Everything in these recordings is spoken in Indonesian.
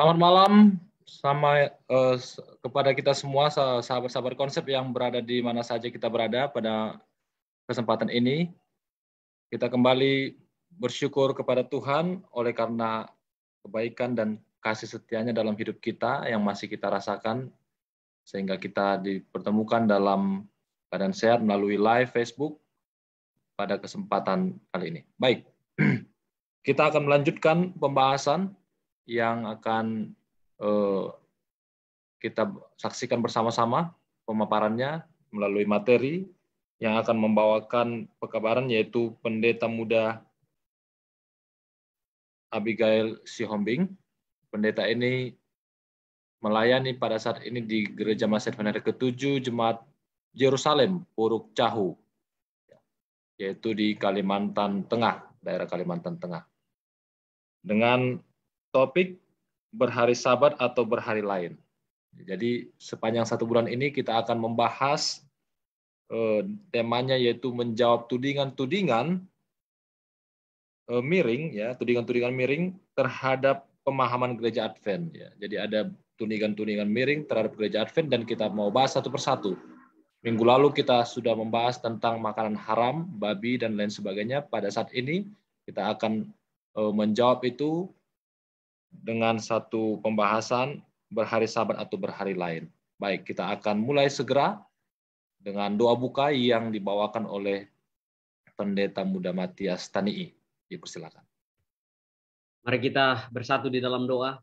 Selamat malam sama uh, kepada kita semua sahabat-sahabat konsep yang berada di mana saja kita berada pada kesempatan ini. Kita kembali bersyukur kepada Tuhan oleh karena kebaikan dan kasih setianya dalam hidup kita yang masih kita rasakan sehingga kita dipertemukan dalam keadaan sehat melalui live Facebook pada kesempatan kali ini. Baik, kita akan melanjutkan pembahasan yang akan uh, kita saksikan bersama-sama pemaparannya melalui materi yang akan membawakan pekabaran yaitu pendeta muda Abigail Sihombing. Pendeta ini melayani pada saat ini di Gereja Masjid Vener ke-7 Jemaat Jerusalem, Puruk Cahu, yaitu di Kalimantan Tengah, daerah Kalimantan Tengah. Dengan topik berhari sabat atau berhari lain. Jadi sepanjang satu bulan ini kita akan membahas eh, temanya yaitu menjawab tudingan-tudingan eh, miring ya, tudingan-tudingan miring terhadap pemahaman gereja Advent ya. Jadi ada tudingan-tudingan miring terhadap gereja Advent dan kita mau bahas satu persatu. Minggu lalu kita sudah membahas tentang makanan haram, babi dan lain sebagainya. Pada saat ini kita akan eh, menjawab itu dengan satu pembahasan berhari sabat atau berhari lain. Baik, kita akan mulai segera dengan doa buka yang dibawakan oleh Pendeta Muda Matias Tanii. Dipersilakan. Mari kita bersatu di dalam doa.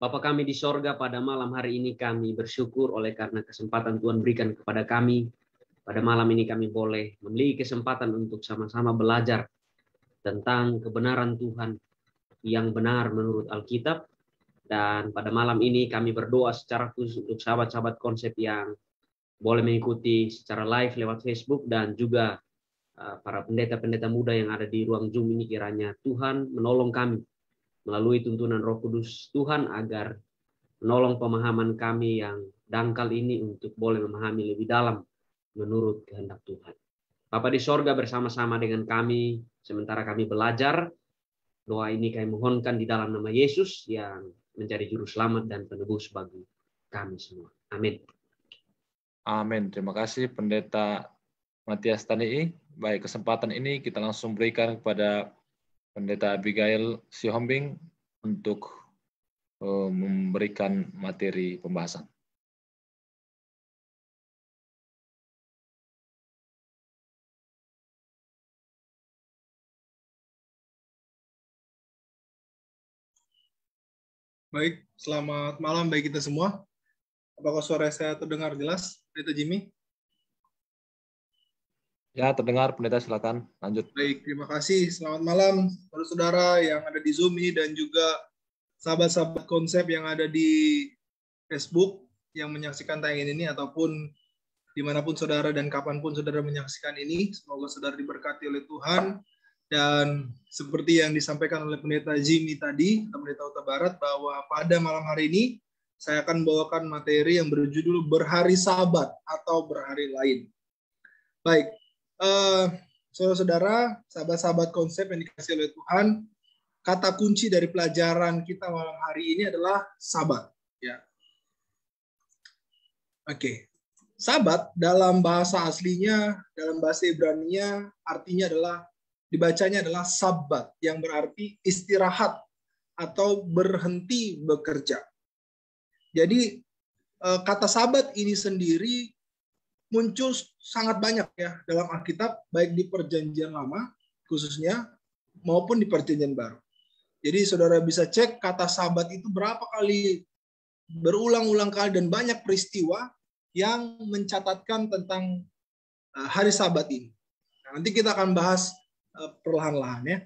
Bapa kami di sorga pada malam hari ini kami bersyukur oleh karena kesempatan Tuhan berikan kepada kami. Pada malam ini kami boleh memiliki kesempatan untuk sama-sama belajar tentang kebenaran Tuhan yang benar menurut Alkitab. Dan pada malam ini kami berdoa secara khusus untuk sahabat-sahabat konsep yang boleh mengikuti secara live lewat Facebook dan juga uh, para pendeta-pendeta muda yang ada di ruang Zoom ini kiranya Tuhan menolong kami melalui tuntunan Roh Kudus Tuhan agar menolong pemahaman kami yang dangkal ini untuk boleh memahami lebih dalam menurut kehendak Tuhan. Bapa di sorga bersama-sama dengan kami, sementara kami belajar, Doa ini kami mohonkan di dalam nama Yesus yang menjadi juru selamat dan penebus bagi kami semua. Amin. Amin. Terima kasih Pendeta Matias Tanii. Baik, kesempatan ini kita langsung berikan kepada Pendeta Abigail Sihombing untuk eh, memberikan materi pembahasan. Baik, selamat malam bagi kita semua. Apakah suara saya terdengar jelas, Pendeta Jimmy? Ya, terdengar. Pendeta silakan lanjut. Baik, terima kasih. Selamat malam saudara-saudara yang ada di Zoom ini dan juga sahabat-sahabat konsep yang ada di Facebook yang menyaksikan tayangan ini ataupun di mana pun saudara dan kapan pun saudara menyaksikan ini. Semoga saudara diberkati oleh Tuhan dan seperti yang disampaikan oleh pendeta Jimmy tadi, pendeta Utara Barat, bahwa pada malam hari ini saya akan membawakan materi yang berjudul berhari sabat atau berhari lain. Baik, uh, saudara-saudara, sahabat-sahabat konsep yang dikasih oleh Tuhan, kata kunci dari pelajaran kita malam hari ini adalah sabat. Ya. Oke, sabat dalam bahasa aslinya, dalam bahasa Ibrani-nya artinya adalah dibacanya adalah sabat yang berarti istirahat atau berhenti bekerja. Jadi eh, kata sabat ini sendiri muncul sangat banyak ya dalam Alkitab baik di perjanjian lama khususnya maupun di perjanjian baru. Jadi saudara bisa cek kata sabat itu berapa kali berulang-ulang kali dan banyak peristiwa yang mencatatkan tentang eh, hari sabat ini. Nah, nanti kita akan bahas perlahan-lahan ya.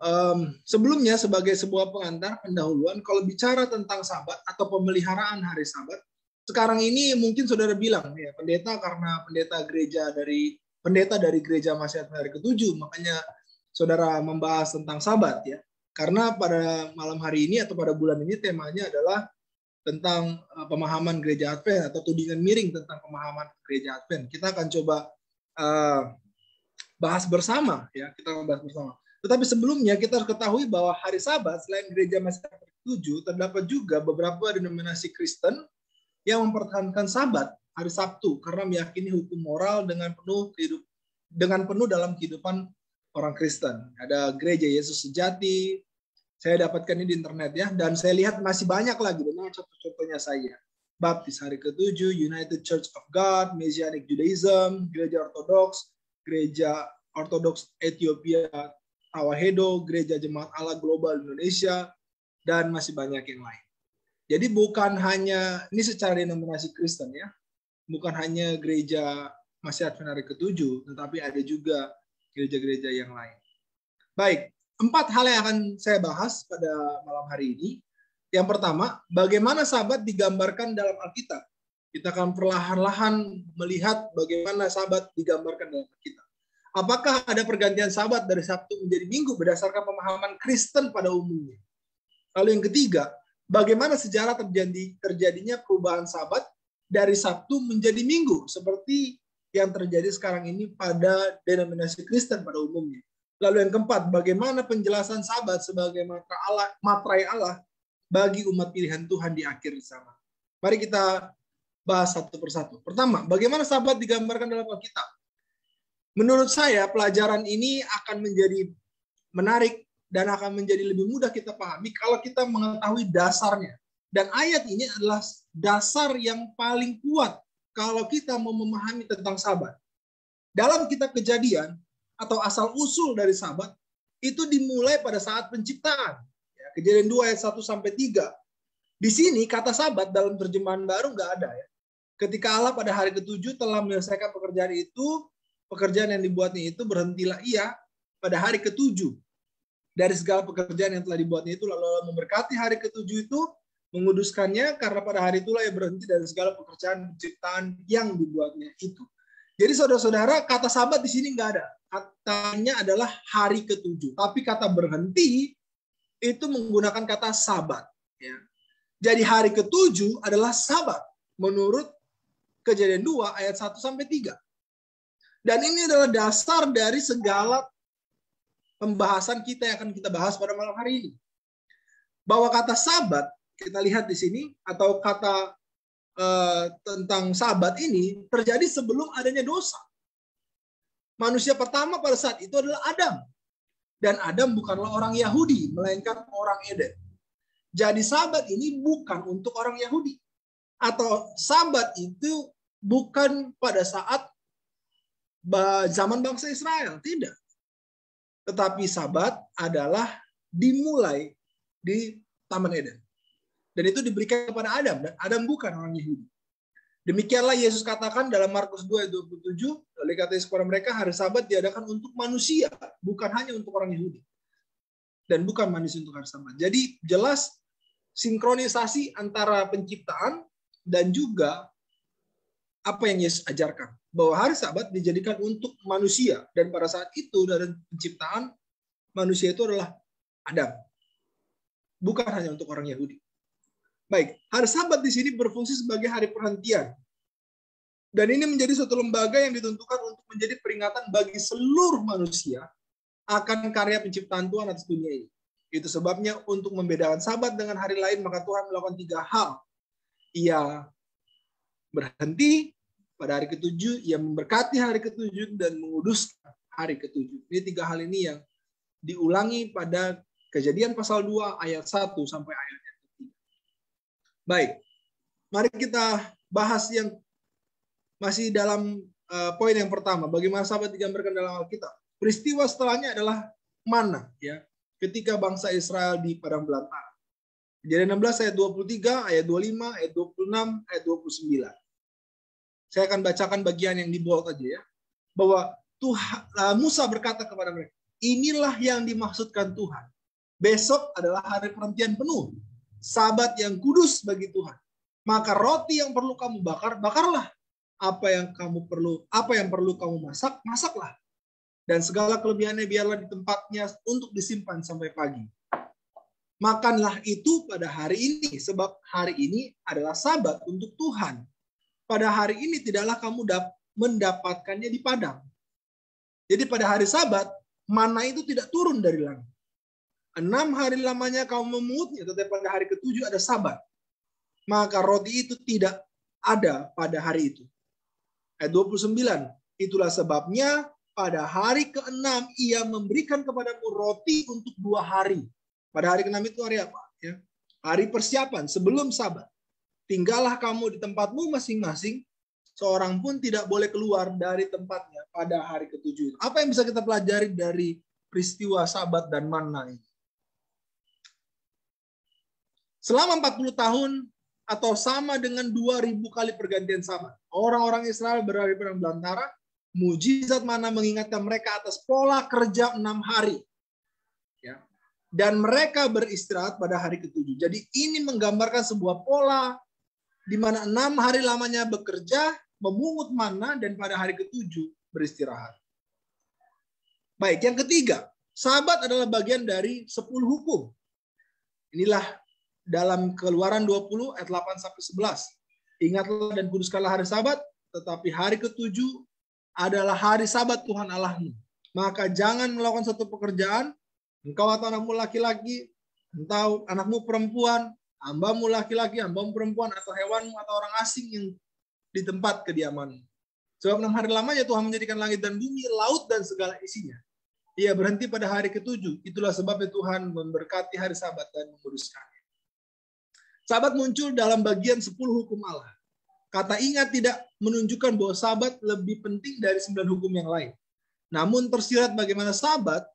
Um, sebelumnya sebagai sebuah pengantar pendahuluan, kalau bicara tentang sabat atau pemeliharaan hari sabat, sekarang ini mungkin saudara bilang ya pendeta karena pendeta gereja dari pendeta dari gereja Masyarakat hari ketujuh, makanya saudara membahas tentang sabat ya. Karena pada malam hari ini atau pada bulan ini temanya adalah tentang uh, pemahaman gereja Advent atau tudingan miring tentang pemahaman gereja Advent. Kita akan coba uh, bahas bersama ya kita bahas bersama. Tetapi sebelumnya kita harus ketahui bahwa hari Sabat selain gereja masih ke-7 terdapat juga beberapa denominasi Kristen yang mempertahankan sabat hari Sabtu karena meyakini hukum moral dengan penuh hidup dengan penuh dalam kehidupan orang Kristen. Ada gereja Yesus sejati. Saya dapatkan ini di internet ya dan saya lihat masih banyak lagi dengan contoh-contohnya saya. Baptis hari ke-7, United Church of God, Messianic Judaism, Gereja Ortodoks, Gereja Ortodoks Ethiopia Tawahedo, Gereja Jemaat Allah Global Indonesia, dan masih banyak yang lain. Jadi bukan hanya, ini secara denominasi Kristen ya, bukan hanya gereja Masih Advent ke-7, tetapi ada juga gereja-gereja yang lain. Baik, empat hal yang akan saya bahas pada malam hari ini. Yang pertama, bagaimana sahabat digambarkan dalam Alkitab. Kita akan perlahan-lahan melihat bagaimana sahabat digambarkan dalam Alkitab. Apakah ada pergantian sahabat dari Sabtu menjadi Minggu berdasarkan pemahaman Kristen pada umumnya? Lalu yang ketiga, bagaimana sejarah terjadi terjadinya perubahan sabat dari Sabtu menjadi Minggu seperti yang terjadi sekarang ini pada denominasi Kristen pada umumnya. Lalu yang keempat, bagaimana penjelasan sabat sebagai matra Allah, matrai Allah bagi umat pilihan Tuhan di akhir zaman. Mari kita bahas satu persatu. Pertama, bagaimana sabat digambarkan dalam Alkitab? Menurut saya, pelajaran ini akan menjadi menarik dan akan menjadi lebih mudah kita pahami kalau kita mengetahui dasarnya. Dan ayat ini adalah dasar yang paling kuat kalau kita mau memahami tentang sabat. Dalam kitab kejadian atau asal usul dari sabat itu dimulai pada saat penciptaan. Ya, kejadian 2 ayat 1 sampai 3. Di sini kata sabat dalam terjemahan baru nggak ada ya. Ketika Allah pada hari ketujuh telah menyelesaikan pekerjaan itu, pekerjaan yang dibuatnya itu berhentilah ia pada hari ketujuh dari segala pekerjaan yang telah dibuatnya itu lalu memberkati hari ketujuh itu menguduskannya karena pada hari itulah ia berhenti dari segala pekerjaan penciptaan yang dibuatnya itu. Jadi saudara-saudara kata sabat di sini nggak ada. Katanya adalah hari ketujuh. Tapi kata berhenti itu menggunakan kata sabat. Ya. Jadi hari ketujuh adalah sabat menurut kejadian 2 ayat 1 sampai 3. Dan ini adalah dasar dari segala pembahasan kita yang akan kita bahas pada malam hari ini. Bahwa kata sabat, kita lihat di sini, atau kata uh, tentang sabat ini terjadi sebelum adanya dosa. Manusia pertama pada saat itu adalah Adam. Dan Adam bukanlah orang Yahudi, melainkan orang Eden. Jadi sabat ini bukan untuk orang Yahudi. Atau sabat itu bukan pada saat zaman bangsa Israel. Tidak. Tetapi sabat adalah dimulai di Taman Eden. Dan itu diberikan kepada Adam. Dan Adam bukan orang Yahudi. Demikianlah Yesus katakan dalam Markus 2 ayat 27, oleh kata kepada mereka, hari sabat diadakan untuk manusia, bukan hanya untuk orang Yahudi. Dan bukan manusia untuk hari sabat. Jadi jelas sinkronisasi antara penciptaan dan juga apa yang Yesus ajarkan bahwa hari Sabat dijadikan untuk manusia dan pada saat itu dari penciptaan manusia itu adalah Adam. Bukan hanya untuk orang Yahudi. Baik, hari Sabat di sini berfungsi sebagai hari perhentian. Dan ini menjadi suatu lembaga yang ditentukan untuk menjadi peringatan bagi seluruh manusia akan karya penciptaan Tuhan atas dunia ini. Itu sebabnya untuk membedakan sabat dengan hari lain, maka Tuhan melakukan tiga hal. Ia berhenti, pada hari ketujuh, ia memberkati hari ketujuh dan menguduskan hari ketujuh. Ini tiga hal ini yang diulangi pada kejadian pasal 2 ayat 1 sampai ayat yang ketiga. Baik, mari kita bahas yang masih dalam uh, poin yang pertama. Bagaimana sahabat digambarkan dalam Alkitab. Peristiwa setelahnya adalah mana ya ketika bangsa Israel di padang belantara. Kejadian 16 ayat 23, ayat 25, ayat 26, ayat 29. Saya akan bacakan bagian yang di bold aja ya. Bahwa Tuhan uh, Musa berkata kepada mereka, inilah yang dimaksudkan Tuhan. Besok adalah hari perhentian penuh. Sabat yang kudus bagi Tuhan. Maka roti yang perlu kamu bakar, bakarlah. Apa yang kamu perlu, apa yang perlu kamu masak, masaklah. Dan segala kelebihannya biarlah di tempatnya untuk disimpan sampai pagi. Makanlah itu pada hari ini, sebab hari ini adalah sabat untuk Tuhan pada hari ini tidaklah kamu mendapatkannya di padang. Jadi pada hari sabat, mana itu tidak turun dari langit. Enam hari lamanya kamu memutnya, tetapi pada hari ketujuh ada sabat. Maka roti itu tidak ada pada hari itu. Ayat 29. Itulah sebabnya pada hari keenam ia memberikan kepadamu roti untuk dua hari. Pada hari keenam itu hari apa? Ya. Hari persiapan sebelum sabat. Tinggallah kamu di tempatmu masing-masing. Seorang pun tidak boleh keluar dari tempatnya pada hari ketujuh. Apa yang bisa kita pelajari dari peristiwa sabat dan mana ini? Selama 40 tahun atau sama dengan 2000 kali pergantian sabat. Orang-orang Israel berada di padang belantara, mujizat mana mengingatkan mereka atas pola kerja enam hari. Dan mereka beristirahat pada hari ketujuh. Jadi ini menggambarkan sebuah pola di mana enam hari lamanya bekerja, memungut mana, dan pada hari ketujuh beristirahat. Baik, yang ketiga, sahabat adalah bagian dari sepuluh hukum. Inilah dalam Keluaran 20 ayat 8 sampai 11. Ingatlah dan kuduskanlah hari Sabat, tetapi hari ketujuh adalah hari Sabat Tuhan Allahmu. Maka jangan melakukan satu pekerjaan, engkau atau anakmu laki-laki, entah anakmu perempuan, hambamu laki-laki, hambamu perempuan, atau hewanmu atau orang asing yang di tempat kediamanmu. Sebab enam hari lamanya Tuhan menjadikan langit dan bumi, laut dan segala isinya. Ia berhenti pada hari ketujuh. Itulah sebabnya Tuhan memberkati hari sabat dan menguduskan. Sabat muncul dalam bagian 10 hukum Allah. Kata ingat tidak menunjukkan bahwa sabat lebih penting dari sembilan hukum yang lain. Namun tersirat bagaimana sabat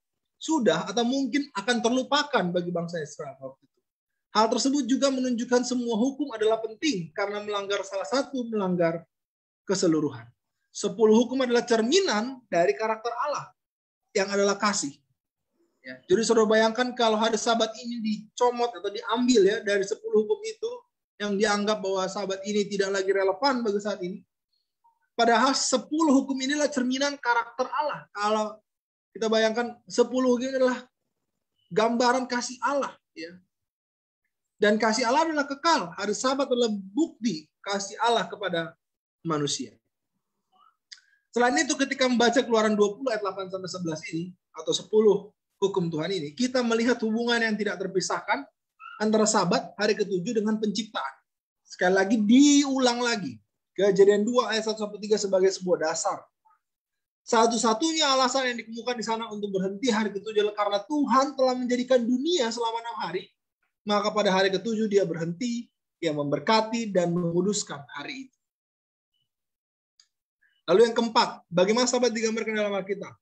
sudah atau mungkin akan terlupakan bagi bangsa Israel waktu itu. Hal tersebut juga menunjukkan semua hukum adalah penting karena melanggar salah satu melanggar keseluruhan. Sepuluh hukum adalah cerminan dari karakter Allah yang adalah kasih. Ya. Jadi saudara bayangkan kalau hari sabat ini dicomot atau diambil ya dari 10 hukum itu yang dianggap bahwa sabat ini tidak lagi relevan bagi saat ini. Padahal 10 hukum inilah cerminan karakter Allah. Kalau kita bayangkan 10 hukum ini adalah gambaran kasih Allah. ya Dan kasih Allah adalah kekal. Hari sabat adalah bukti kasih Allah kepada manusia. Selain itu ketika membaca keluaran 20 ayat 8 sampai 11 ini atau 10 hukum Tuhan ini, kita melihat hubungan yang tidak terpisahkan antara sabat hari ketujuh dengan penciptaan. Sekali lagi diulang lagi. Kejadian 2 ayat 1 sampai 3 sebagai sebuah dasar. Satu-satunya alasan yang dikemukakan di sana untuk berhenti hari ketujuh adalah karena Tuhan telah menjadikan dunia selama enam hari. Maka pada hari ketujuh dia berhenti, dia memberkati dan menguduskan hari itu. Lalu yang keempat, bagaimana sahabat digambarkan dalam Alkitab?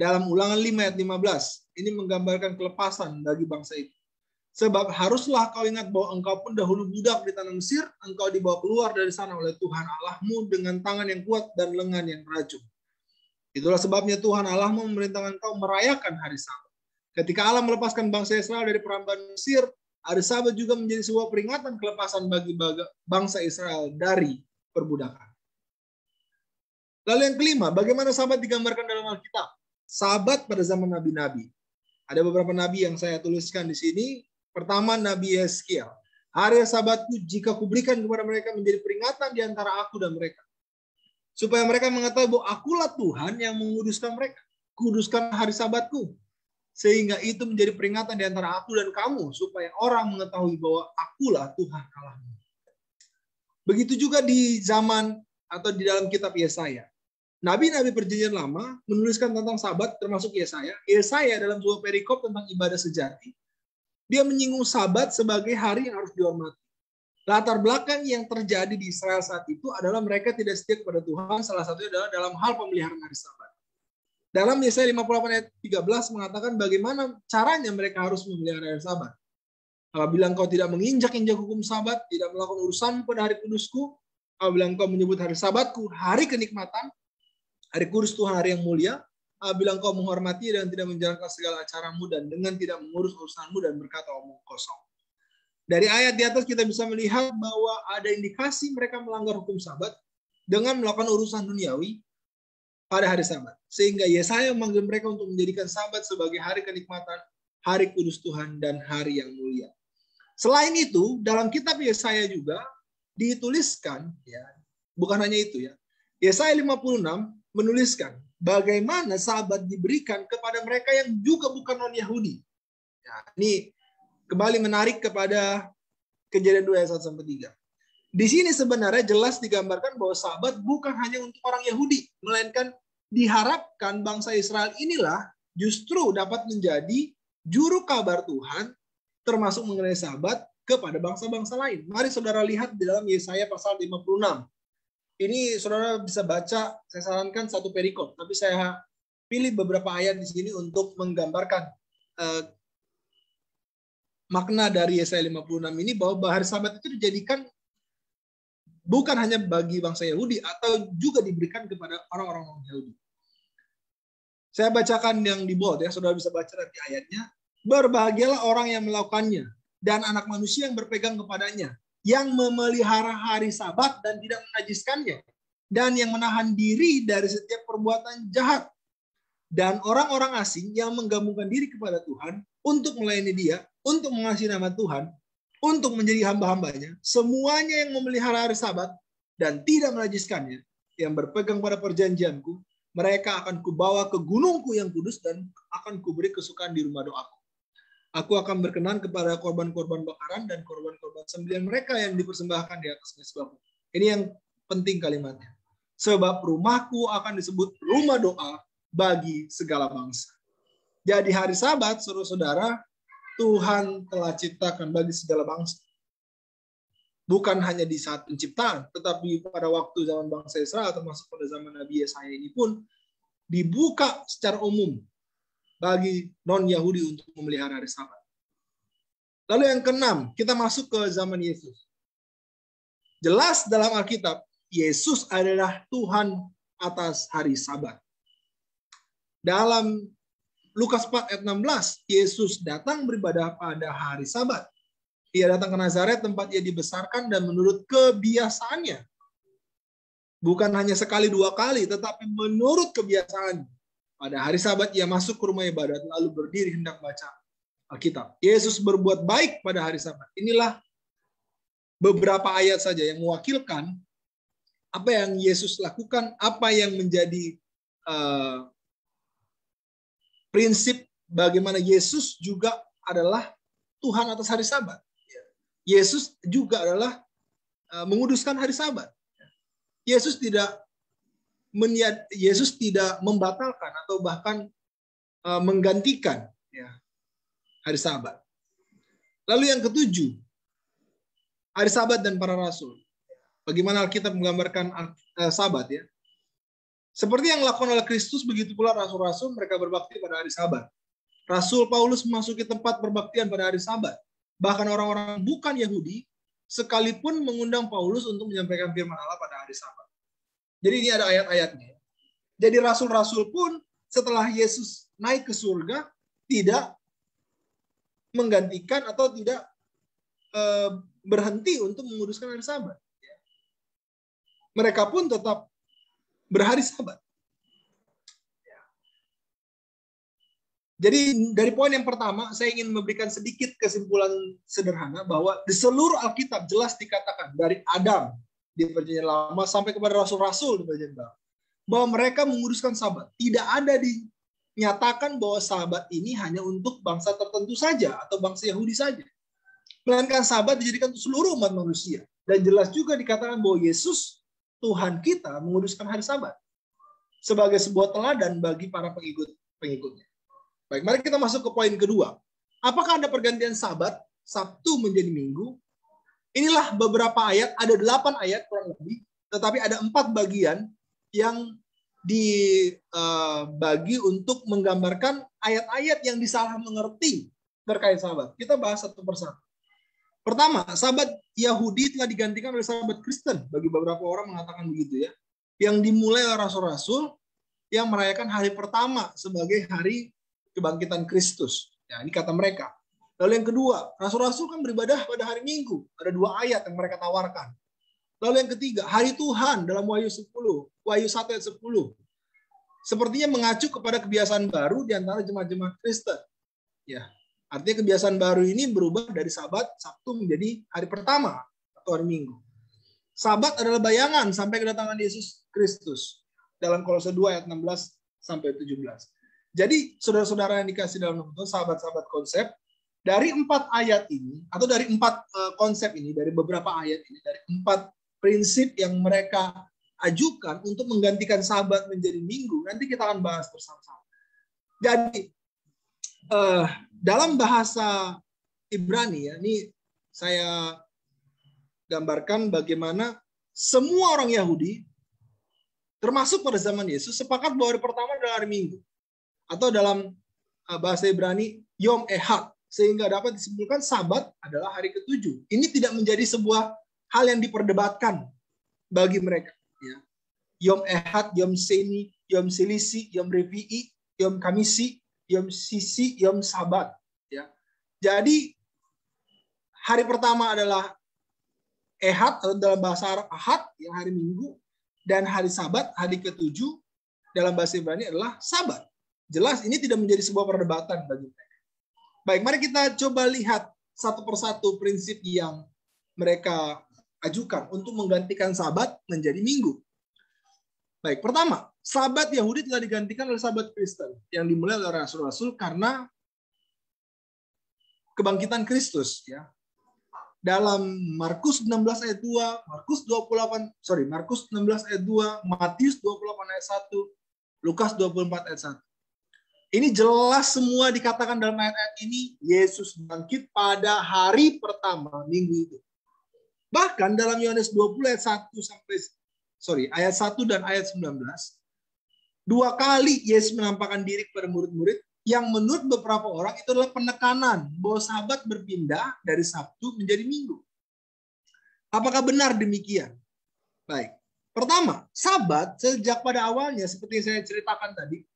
dalam ulangan 5 ayat 15. Ini menggambarkan kelepasan bagi bangsa itu. Sebab haruslah kau ingat bahwa engkau pun dahulu budak di tanah Mesir, engkau dibawa keluar dari sana oleh Tuhan Allahmu dengan tangan yang kuat dan lengan yang rajum. Itulah sebabnya Tuhan Allahmu memerintahkan engkau merayakan hari Sabat. Ketika Allah melepaskan bangsa Israel dari perambahan Mesir, hari Sabat juga menjadi sebuah peringatan kelepasan bagi bangsa Israel dari perbudakan. Lalu yang kelima, bagaimana sahabat digambarkan dalam Alkitab? sahabat pada zaman nabi-nabi. Ada beberapa nabi yang saya tuliskan di sini. Pertama Nabi Yeskiel. Hari sabatku jika kuberikan kepada mereka menjadi peringatan di antara aku dan mereka. Supaya mereka mengetahui bahwa akulah Tuhan yang menguduskan mereka. Kuduskan hari sabatku. Sehingga itu menjadi peringatan di antara aku dan kamu. Supaya orang mengetahui bahwa akulah Tuhan Allahmu. Begitu juga di zaman atau di dalam kitab Yesaya. Nabi-nabi perjanjian lama menuliskan tentang sabat termasuk Yesaya. Yesaya dalam sebuah perikop tentang ibadah sejati, dia menyinggung sabat sebagai hari yang harus dihormati. Latar belakang yang terjadi di Israel saat itu adalah mereka tidak setia kepada Tuhan, salah satunya adalah dalam hal pemeliharaan hari sabat. Dalam Yesaya 58 ayat 13 mengatakan bagaimana caranya mereka harus memelihara hari sabat. Apabila engkau tidak menginjak-injak hukum sabat, tidak melakukan urusan pada hari kudusku, apabila engkau menyebut hari sabatku, hari kenikmatan, Hari kudus Tuhan hari yang mulia, apabila engkau menghormati dan tidak menjalankan segala acaramu dan dengan tidak mengurus urusanmu dan berkata omong kosong. Dari ayat di atas kita bisa melihat bahwa ada indikasi mereka melanggar hukum sabat dengan melakukan urusan duniawi pada hari sabat. Sehingga Yesaya memanggil mereka untuk menjadikan sabat sebagai hari kenikmatan, hari kudus Tuhan, dan hari yang mulia. Selain itu, dalam kitab Yesaya juga dituliskan, ya bukan hanya itu ya, Yesaya 56 menuliskan bagaimana sahabat diberikan kepada mereka yang juga bukan non-Yahudi. Ya, ini kembali menarik kepada kejadian 2 ayat 1 sampai 3. Di sini sebenarnya jelas digambarkan bahwa sahabat bukan hanya untuk orang Yahudi, melainkan diharapkan bangsa Israel inilah justru dapat menjadi juru kabar Tuhan termasuk mengenai sahabat kepada bangsa-bangsa lain. Mari saudara lihat di dalam Yesaya pasal 56. Ini saudara bisa baca, saya sarankan satu perikop, tapi saya pilih beberapa ayat di sini untuk menggambarkan uh, makna dari Yesaya 56 ini bahwa bahar sahabat itu dijadikan bukan hanya bagi bangsa Yahudi atau juga diberikan kepada orang-orang non Yahudi. Saya bacakan yang di bawah ya, saudara bisa baca nanti ayatnya. Berbahagialah orang yang melakukannya dan anak manusia yang berpegang kepadanya yang memelihara hari sabat dan tidak menajiskannya, dan yang menahan diri dari setiap perbuatan jahat, dan orang-orang asing yang menggabungkan diri kepada Tuhan untuk melayani dia, untuk mengasihi nama Tuhan, untuk menjadi hamba-hambanya, semuanya yang memelihara hari sabat dan tidak menajiskannya, yang berpegang pada perjanjianku, mereka akan kubawa ke gunungku yang kudus dan akan kuberi kesukaan di rumah doaku. Aku akan berkenan kepada korban-korban bakaran dan korban-korban sembelihan mereka yang dipersembahkan di atas mesbahku. Ini yang penting kalimatnya. Sebab rumahku akan disebut rumah doa bagi segala bangsa. Jadi hari sabat, saudara-saudara, Tuhan telah ciptakan bagi segala bangsa. Bukan hanya di saat penciptaan, tetapi pada waktu zaman bangsa Israel, termasuk pada zaman Nabi Yesaya ini pun, dibuka secara umum bagi non-Yahudi untuk memelihara hari Sabat. Lalu yang keenam, kita masuk ke zaman Yesus. Jelas dalam Alkitab, Yesus adalah Tuhan atas hari Sabat. Dalam Lukas 4 ayat 16, Yesus datang beribadah pada hari Sabat. Ia datang ke Nazaret tempat ia dibesarkan dan menurut kebiasaannya. Bukan hanya sekali dua kali, tetapi menurut kebiasaan pada hari sabat ia masuk ke rumah ibadat lalu berdiri hendak baca Alkitab. Yesus berbuat baik pada hari sabat. Inilah beberapa ayat saja yang mewakilkan apa yang Yesus lakukan, apa yang menjadi uh, prinsip bagaimana Yesus juga adalah Tuhan atas hari sabat. Yesus juga adalah uh, menguduskan hari sabat. Yesus tidak meniat Yesus tidak membatalkan atau bahkan uh, menggantikan ya, hari Sabat. Lalu yang ketujuh, hari Sabat dan para rasul. Bagaimana Alkitab menggambarkan uh, Sabat ya? Seperti yang dilakukan oleh Kristus, begitu pula rasul-rasul mereka berbakti pada hari Sabat. Rasul Paulus memasuki tempat perbaktian pada hari Sabat. Bahkan orang-orang bukan Yahudi sekalipun mengundang Paulus untuk menyampaikan firman Allah pada hari Sabat. Jadi ini ada ayat-ayatnya. Jadi rasul-rasul pun setelah Yesus naik ke surga tidak menggantikan atau tidak eh, berhenti untuk menguduskan hari Sabat. Mereka pun tetap berhari Sabat. Jadi dari poin yang pertama, saya ingin memberikan sedikit kesimpulan sederhana bahwa di seluruh Alkitab jelas dikatakan dari Adam di perjanjian lama sampai kepada rasul-rasul di perjanjian baru bahwa mereka menguruskan sahabat. Tidak ada dinyatakan bahwa sahabat ini hanya untuk bangsa tertentu saja atau bangsa Yahudi saja. Melainkan sahabat dijadikan untuk seluruh umat manusia. Dan jelas juga dikatakan bahwa Yesus Tuhan kita menguruskan hari sabat sebagai sebuah teladan bagi para pengikut pengikutnya. Baik, mari kita masuk ke poin kedua. Apakah ada pergantian sabat Sabtu menjadi Minggu Inilah beberapa ayat, ada delapan ayat kurang lebih, tetapi ada empat bagian yang dibagi eh, untuk menggambarkan ayat-ayat yang disalah mengerti terkait sahabat. Kita bahas satu persatu. Pertama, sahabat Yahudi telah digantikan oleh sahabat Kristen. Bagi beberapa orang mengatakan begitu ya. Yang dimulai oleh rasul-rasul yang merayakan hari pertama sebagai hari kebangkitan Kristus. Ya, ini kata mereka. Lalu yang kedua, rasul-rasul kan beribadah pada hari Minggu. Ada dua ayat yang mereka tawarkan. Lalu yang ketiga, hari Tuhan dalam Wahyu 10, Wahyu 1 ayat 10. Sepertinya mengacu kepada kebiasaan baru di antara jemaat-jemaat Kristen. Ya, artinya kebiasaan baru ini berubah dari Sabat Sabtu menjadi hari pertama atau hari Minggu. Sabat adalah bayangan sampai kedatangan Yesus Kristus dalam Kolose 2 ayat 16 sampai 17. Jadi saudara-saudara yang dikasih dalam Tuhan, sahabat-sahabat konsep, dari empat ayat ini atau dari empat uh, konsep ini, dari beberapa ayat ini, dari empat prinsip yang mereka ajukan untuk menggantikan sahabat menjadi minggu, nanti kita akan bahas bersama-sama. Jadi uh, dalam bahasa Ibrani ya, ini saya gambarkan bagaimana semua orang Yahudi termasuk pada zaman Yesus sepakat bahwa hari pertama adalah hari Minggu atau dalam uh, bahasa Ibrani Yom Ehad sehingga dapat disimpulkan Sabat adalah hari ketujuh. Ini tidak menjadi sebuah hal yang diperdebatkan bagi mereka. Ya. Yom Ehad, Yom Seni, Yom Silisi, Yom Revi'i, Yom Kamisi, Yom Sisi, Yom Sabat. Ya. Jadi hari pertama adalah Ehad atau dalam bahasa Arab Ahad yang hari Minggu dan hari Sabat hari ketujuh dalam bahasa Ibrani adalah Sabat. Jelas ini tidak menjadi sebuah perdebatan bagi mereka. Baik, mari kita coba lihat satu persatu prinsip yang mereka ajukan untuk menggantikan sabat menjadi minggu. Baik, pertama, sabat Yahudi telah digantikan oleh sabat Kristen yang dimulai oleh rasul-rasul karena kebangkitan Kristus ya. Dalam Markus 16 ayat 2, Markus 28, sorry, Markus 16 ayat 2, Matius 28 ayat 1, Lukas 24 ayat 1. Ini jelas semua dikatakan dalam ayat-ayat ini Yesus bangkit pada hari pertama minggu itu. Bahkan dalam Yohanes 20 ayat 1 sampai sorry, ayat 1 dan ayat 19 dua kali Yesus menampakkan diri kepada murid-murid yang menurut beberapa orang itu adalah penekanan bahwa sahabat berpindah dari Sabtu menjadi Minggu. Apakah benar demikian? Baik. Pertama, sabat sejak pada awalnya seperti yang saya ceritakan tadi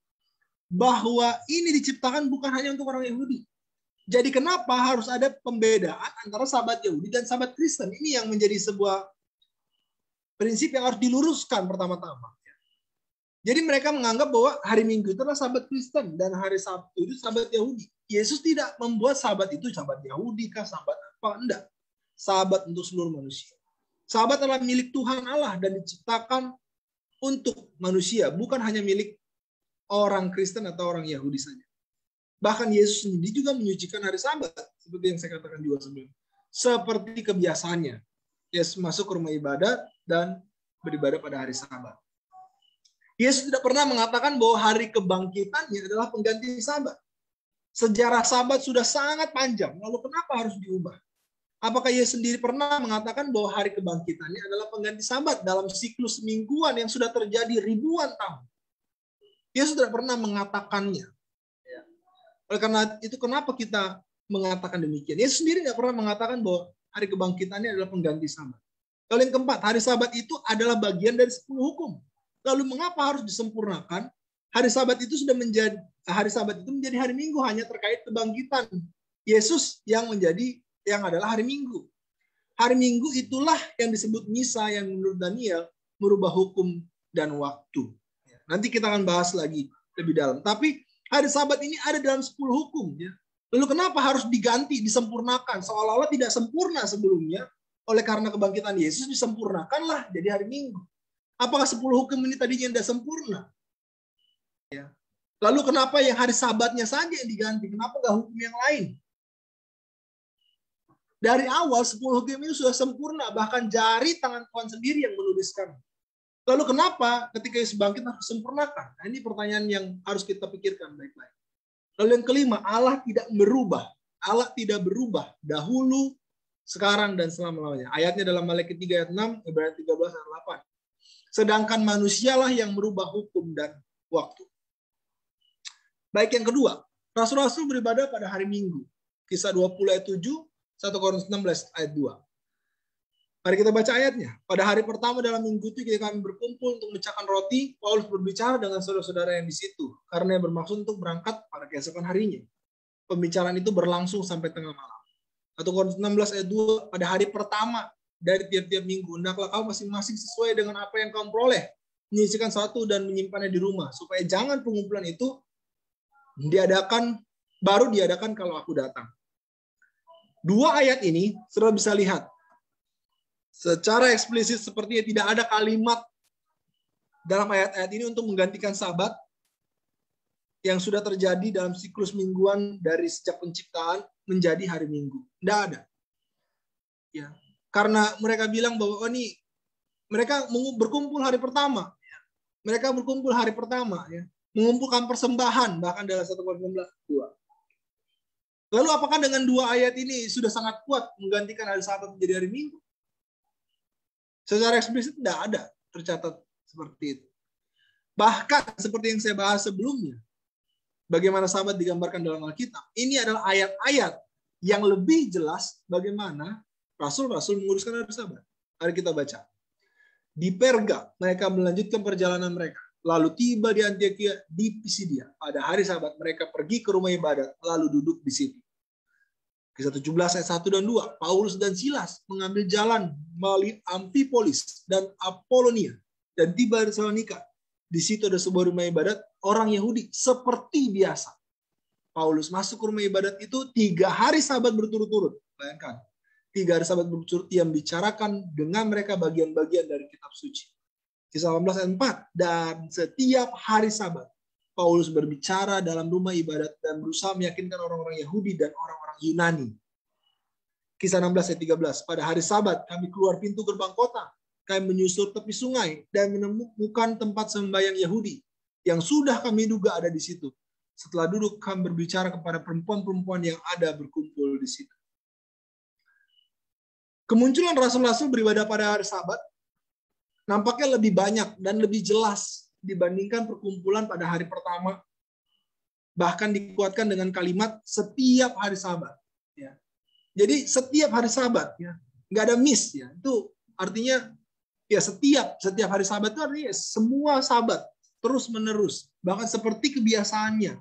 bahwa ini diciptakan bukan hanya untuk orang Yahudi. Jadi kenapa harus ada pembedaan antara sahabat Yahudi dan sahabat Kristen? Ini yang menjadi sebuah prinsip yang harus diluruskan pertama-tama. Jadi mereka menganggap bahwa hari Minggu itu adalah sahabat Kristen dan hari Sabtu itu sahabat Yahudi. Yesus tidak membuat sahabat itu sahabat Yahudi kah, sahabat apa? Enggak. Sahabat untuk seluruh manusia. Sahabat adalah milik Tuhan Allah dan diciptakan untuk manusia, bukan hanya milik orang Kristen atau orang Yahudi saja. Bahkan Yesus sendiri juga menyucikan hari Sabat, seperti yang saya katakan juga sebelumnya. Seperti kebiasaannya, Yesus masuk ke rumah ibadat dan beribadah pada hari Sabat. Yesus tidak pernah mengatakan bahwa hari kebangkitannya adalah pengganti Sabat. Sejarah Sabat sudah sangat panjang, lalu kenapa harus diubah? Apakah Yesus sendiri pernah mengatakan bahwa hari kebangkitannya adalah pengganti Sabat dalam siklus mingguan yang sudah terjadi ribuan tahun? Yesus tidak pernah mengatakannya. Ya. Oleh karena itu kenapa kita mengatakan demikian? Yesus sendiri tidak pernah mengatakan bahwa hari kebangkitannya adalah pengganti sabat. Lalu yang keempat, hari sabat itu adalah bagian dari sepuluh hukum. Lalu mengapa harus disempurnakan? Hari sabat itu sudah menjadi hari sabat itu menjadi hari Minggu hanya terkait kebangkitan Yesus yang menjadi yang adalah hari Minggu. Hari Minggu itulah yang disebut misa yang menurut Daniel merubah hukum dan waktu. Nanti kita akan bahas lagi lebih dalam. Tapi hari sabat ini ada dalam 10 hukum. Ya. Lalu kenapa harus diganti, disempurnakan? Seolah-olah tidak sempurna sebelumnya. Oleh karena kebangkitan Yesus disempurnakanlah jadi hari Minggu. Apakah 10 hukum ini tadinya tidak sempurna? Ya. Lalu kenapa yang hari sabatnya saja yang diganti? Kenapa nggak hukum yang lain? Dari awal 10 hukum ini sudah sempurna. Bahkan jari tangan Tuhan sendiri yang menuliskan. Lalu kenapa ketika Yesus bangkit harus sempurnakan? Nah, ini pertanyaan yang harus kita pikirkan baik-baik. Lalu yang kelima, Allah tidak berubah. Allah tidak berubah dahulu, sekarang, dan selama-lamanya. Ayatnya dalam Malikat 3 ayat 6, Ibrani 13 ayat 8. Sedangkan manusialah yang merubah hukum dan waktu. Baik yang kedua, Rasul-Rasul beribadah pada hari Minggu. Kisah 20 ayat 7, 1 Korintus 16 ayat 2. Mari kita baca ayatnya. Pada hari pertama dalam minggu itu kita kami berkumpul untuk memecahkan roti. Paulus berbicara dengan saudara-saudara yang di situ karena yang bermaksud untuk berangkat pada keesokan harinya. Pembicaraan itu berlangsung sampai tengah malam. Atau Korintus 16 ayat 2 pada hari pertama dari tiap-tiap minggu hendaklah kau masing-masing sesuai dengan apa yang kau peroleh menyisikan satu dan menyimpannya di rumah supaya jangan pengumpulan itu diadakan baru diadakan kalau aku datang. Dua ayat ini sudah bisa lihat secara eksplisit sepertinya tidak ada kalimat dalam ayat-ayat ini untuk menggantikan sabat. yang sudah terjadi dalam siklus mingguan dari sejak penciptaan menjadi hari Minggu. Tidak ada. Ya, karena mereka bilang bahwa oh ini mereka berkumpul hari pertama. Mereka berkumpul hari pertama ya, mengumpulkan persembahan bahkan dalam satu Korintus dua. Lalu apakah dengan dua ayat ini sudah sangat kuat menggantikan hari Sabat menjadi hari Minggu? Secara eksplisit tidak ada tercatat seperti itu. Bahkan seperti yang saya bahas sebelumnya, bagaimana sahabat digambarkan dalam Alkitab. Ini adalah ayat-ayat yang lebih jelas bagaimana rasul-rasul menguruskan hari sabat. Mari kita baca. Di Perga, mereka melanjutkan perjalanan mereka. Lalu tiba di Antioquia di Pisidia. Pada hari sabat, mereka pergi ke rumah ibadat, lalu duduk di situ. Kisah 17 ayat 1 dan 2. Paulus dan Silas mengambil jalan melalui Amphipolis dan Apolonia dan tiba di Salonika. Di situ ada sebuah rumah ibadat orang Yahudi seperti biasa. Paulus masuk ke rumah ibadat itu tiga hari sabat berturut-turut. Bayangkan, tiga hari sabat berturut yang bicarakan dengan mereka bagian-bagian dari kitab suci. Kisah 18 ayat 4. Dan setiap hari sabat, Paulus berbicara dalam rumah ibadat dan berusaha meyakinkan orang-orang Yahudi dan orang-orang Yunani. Kisah 16 ayat 13. Pada hari sabat, kami keluar pintu gerbang kota. Kami menyusur tepi sungai dan menemukan tempat sembahyang Yahudi yang sudah kami duga ada di situ. Setelah duduk, kami berbicara kepada perempuan-perempuan yang ada berkumpul di situ. Kemunculan rasul-rasul beribadah pada hari sabat nampaknya lebih banyak dan lebih jelas dibandingkan perkumpulan pada hari pertama. Bahkan dikuatkan dengan kalimat setiap hari sabat. Ya. Jadi setiap hari sabat, ya, nggak ada miss ya. Itu artinya ya setiap setiap hari sabat itu artinya semua sabat terus menerus bahkan seperti kebiasaannya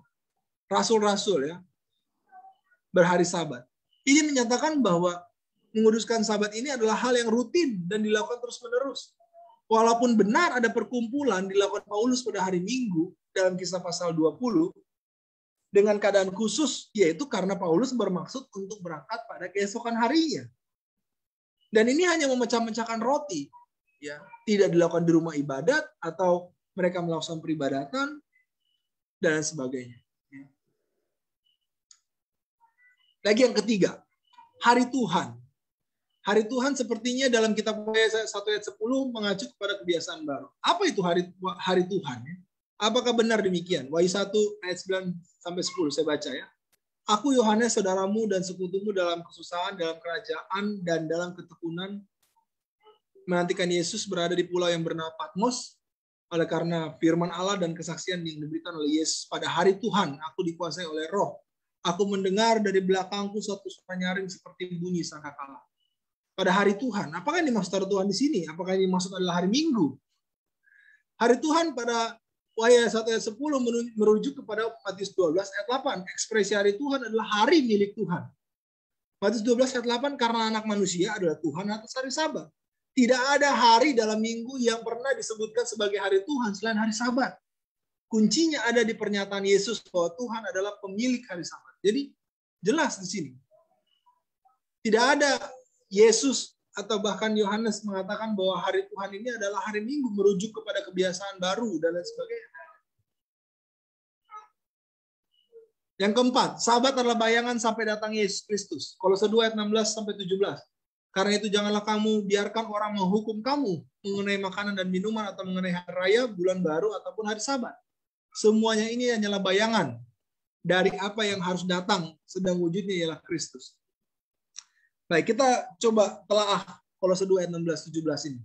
rasul-rasul ya berhari sabat ini menyatakan bahwa menguruskan sabat ini adalah hal yang rutin dan dilakukan terus menerus walaupun benar ada perkumpulan dilakukan Paulus pada hari Minggu dalam kisah pasal 20 dengan keadaan khusus yaitu karena Paulus bermaksud untuk berangkat pada keesokan harinya dan ini hanya memecah-mecahkan roti ya tidak dilakukan di rumah ibadat atau mereka melakukan peribadatan, dan sebagainya. Lagi yang ketiga, hari Tuhan. Hari Tuhan sepertinya dalam kitab Yesaya 1 ayat 10 mengacu kepada kebiasaan baru. Apa itu hari hari Tuhan? Apakah benar demikian? Wahyu 1 ayat 9 sampai 10 saya baca ya. Aku Yohanes saudaramu dan sekutumu dalam kesusahan, dalam kerajaan dan dalam ketekunan menantikan Yesus berada di pulau yang bernama Patmos oleh karena firman Allah dan kesaksian yang diberikan oleh Yesus pada hari Tuhan, aku dikuasai oleh roh. Aku mendengar dari belakangku suatu suara nyaring seperti bunyi sangkakala. Pada hari Tuhan, apakah ini maksud hari Tuhan di sini? Apakah ini maksud adalah hari Minggu? Hari Tuhan pada Wahyu 1 ayat 10 merujuk kepada Matius 12 ayat 8. Ekspresi hari Tuhan adalah hari milik Tuhan. Matius 12 ayat 8 karena anak manusia adalah Tuhan atas hari sabat. Tidak ada hari dalam minggu yang pernah disebutkan sebagai hari Tuhan selain hari Sabat. Kuncinya ada di pernyataan Yesus bahwa Tuhan adalah pemilik hari Sabat. Jadi jelas di sini. Tidak ada Yesus atau bahkan Yohanes mengatakan bahwa hari Tuhan ini adalah hari Minggu merujuk kepada kebiasaan baru dan lain sebagainya. Yang keempat, sahabat adalah bayangan sampai datang Yesus Kristus. Kalau 2 ayat 16 sampai 17. Karena itu janganlah kamu biarkan orang menghukum kamu mengenai makanan dan minuman atau mengenai hari raya, bulan baru, ataupun hari sabat. Semuanya ini hanyalah bayangan dari apa yang harus datang, sedang wujudnya ialah Kristus. Baik, kita coba telah kalau 2 ayat 16 17 ini.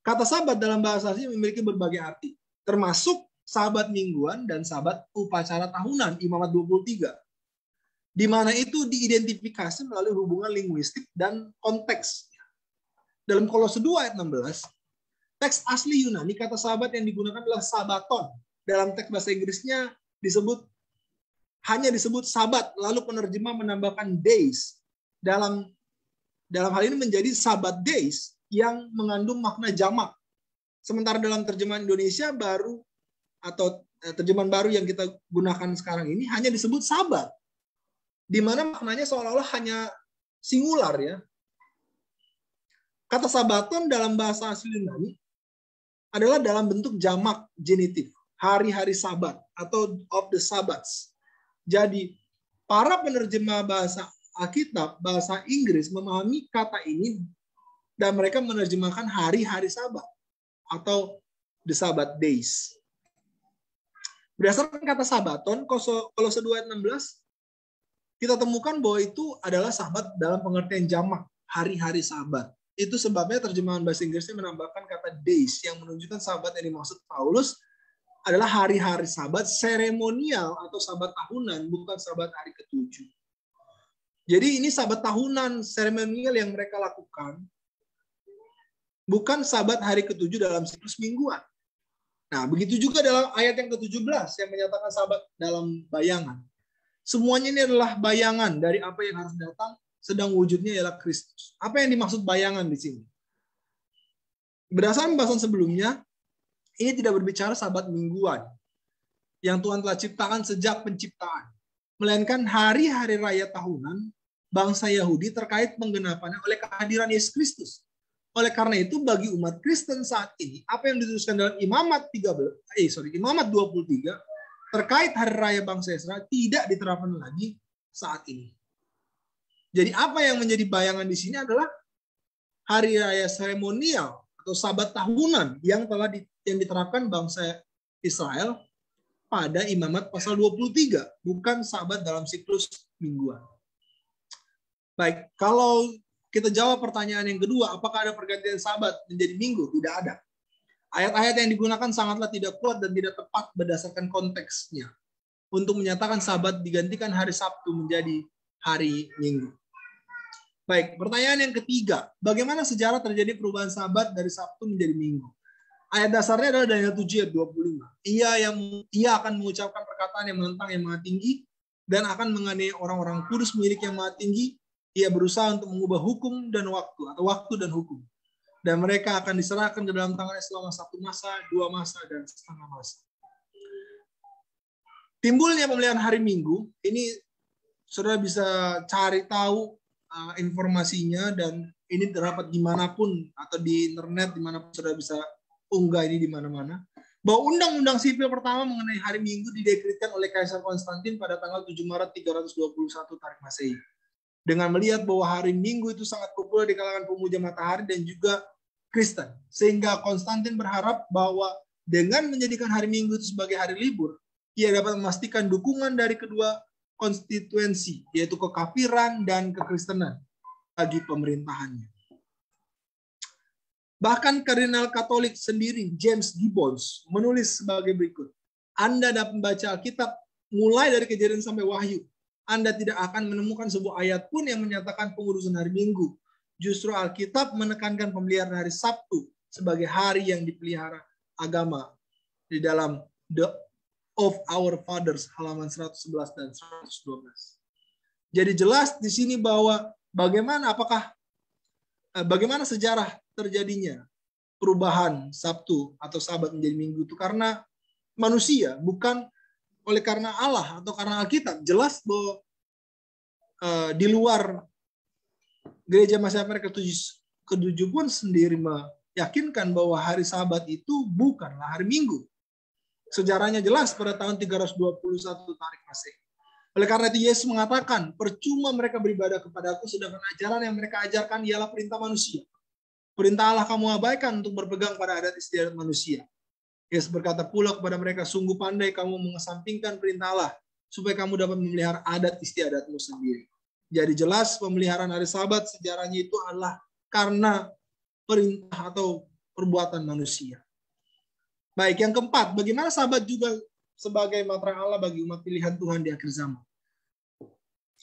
Kata sabat dalam bahasa asli memiliki berbagai arti, termasuk sabat mingguan dan sabat upacara tahunan Imamat 23 di mana itu diidentifikasi melalui hubungan linguistik dan konteks. Dalam Kolose 2 ayat 16, teks asli Yunani kata sahabat yang digunakan adalah sabaton. Dalam teks bahasa Inggrisnya disebut hanya disebut sabat, lalu penerjemah menambahkan days. Dalam dalam hal ini menjadi sabat days yang mengandung makna jamak. Sementara dalam terjemahan Indonesia baru atau eh, terjemahan baru yang kita gunakan sekarang ini hanya disebut sabat di mana maknanya seolah-olah hanya singular ya. Kata sabaton dalam bahasa asli Yunani adalah dalam bentuk jamak genitif. hari-hari sabat atau of the Sabbats. Jadi para penerjemah bahasa Alkitab, bahasa Inggris memahami kata ini dan mereka menerjemahkan hari-hari sabat atau the Sabbath days. Berdasarkan kata sabaton, Kolose 2 ayat 16, kita temukan bahwa itu adalah sabat dalam pengertian jamak, hari-hari sabat. Itu sebabnya terjemahan bahasa Inggrisnya menambahkan kata days yang menunjukkan sabat yang dimaksud Paulus adalah hari-hari sabat seremonial atau sabat tahunan, bukan sabat hari ketujuh. Jadi ini sabat tahunan seremonial yang mereka lakukan. Bukan sabat hari ketujuh dalam siklus mingguan. Nah, begitu juga dalam ayat yang ke-17 yang menyatakan sabat dalam bayangan. Semuanya ini adalah bayangan dari apa yang harus datang, sedang wujudnya ialah Kristus. Apa yang dimaksud bayangan di sini? Berdasarkan bahasan sebelumnya, ini tidak berbicara sabat mingguan yang Tuhan telah ciptakan sejak penciptaan melainkan hari-hari raya tahunan bangsa Yahudi terkait penggenapannya oleh kehadiran Yesus Kristus. Oleh karena itu bagi umat Kristen saat ini apa yang dituliskan dalam Imamat 13 eh sorry Imamat 23 terkait hari raya bangsa Israel tidak diterapkan lagi saat ini. Jadi apa yang menjadi bayangan di sini adalah hari raya seremonial atau sabat tahunan yang telah yang diterapkan bangsa Israel pada imamat pasal 23, bukan sabat dalam siklus mingguan. Baik, kalau kita jawab pertanyaan yang kedua, apakah ada pergantian sabat menjadi minggu? Tidak ada. Ayat-ayat yang digunakan sangatlah tidak kuat dan tidak tepat berdasarkan konteksnya untuk menyatakan sabat digantikan hari Sabtu menjadi hari Minggu. Baik, pertanyaan yang ketiga, bagaimana sejarah terjadi perubahan sabat dari Sabtu menjadi Minggu? Ayat dasarnya adalah Daniel 7 ayat 25. Ia yang ia akan mengucapkan perkataan yang menentang yang maha tinggi dan akan menganiaya orang-orang kudus milik yang maha tinggi. Ia berusaha untuk mengubah hukum dan waktu atau waktu dan hukum. Dan mereka akan diserahkan ke dalam tangannya selama satu masa, dua masa, dan setengah masa. Timbulnya pemilihan hari Minggu, ini saudara bisa cari tahu uh, informasinya dan ini terdapat di mana pun atau di internet di mana pun saudara bisa unggah ini di mana-mana. Bahwa undang-undang sipil pertama mengenai hari Minggu didekretkan oleh Kaisar Konstantin pada tanggal 7 Maret 321 Tarik Masehi. Dengan melihat bahwa hari Minggu itu sangat populer di kalangan pemuja matahari dan juga Kristen. Sehingga Konstantin berharap bahwa dengan menjadikan hari Minggu itu sebagai hari libur, ia dapat memastikan dukungan dari kedua konstituensi, yaitu kekafiran dan kekristenan bagi pemerintahannya. Bahkan Kardinal Katolik sendiri, James Gibbons, menulis sebagai berikut. Anda dapat membaca Alkitab mulai dari kejadian sampai wahyu. Anda tidak akan menemukan sebuah ayat pun yang menyatakan pengurusan hari Minggu. Justru Alkitab menekankan pemeliharaan hari Sabtu sebagai hari yang dipelihara agama di dalam The of Our Fathers halaman 111 dan 112. Jadi jelas di sini bahwa bagaimana apakah bagaimana sejarah terjadinya perubahan Sabtu atau Sabat menjadi Minggu itu karena manusia, bukan oleh karena Allah atau karena Alkitab. Jelas bahwa uh, di luar gereja Masih mereka ketujuh pun sendiri meyakinkan bahwa hari Sabat itu bukanlah hari Minggu. Sejarahnya jelas pada tahun 321 Tarik Masehi. Oleh karena itu Yesus mengatakan, percuma mereka beribadah kepada aku, sedangkan ajaran yang mereka ajarkan ialah perintah manusia. Perintah Allah kamu abaikan untuk berpegang pada adat istiadat manusia. Yesus berkata pula kepada mereka, sungguh pandai kamu mengesampingkan perintah Allah, supaya kamu dapat memelihara adat istiadatmu sendiri. Jadi jelas pemeliharaan hari sabat sejarahnya itu adalah karena perintah atau perbuatan manusia. Baik, yang keempat, bagaimana sabat juga sebagai matra Allah bagi umat pilihan Tuhan di akhir zaman.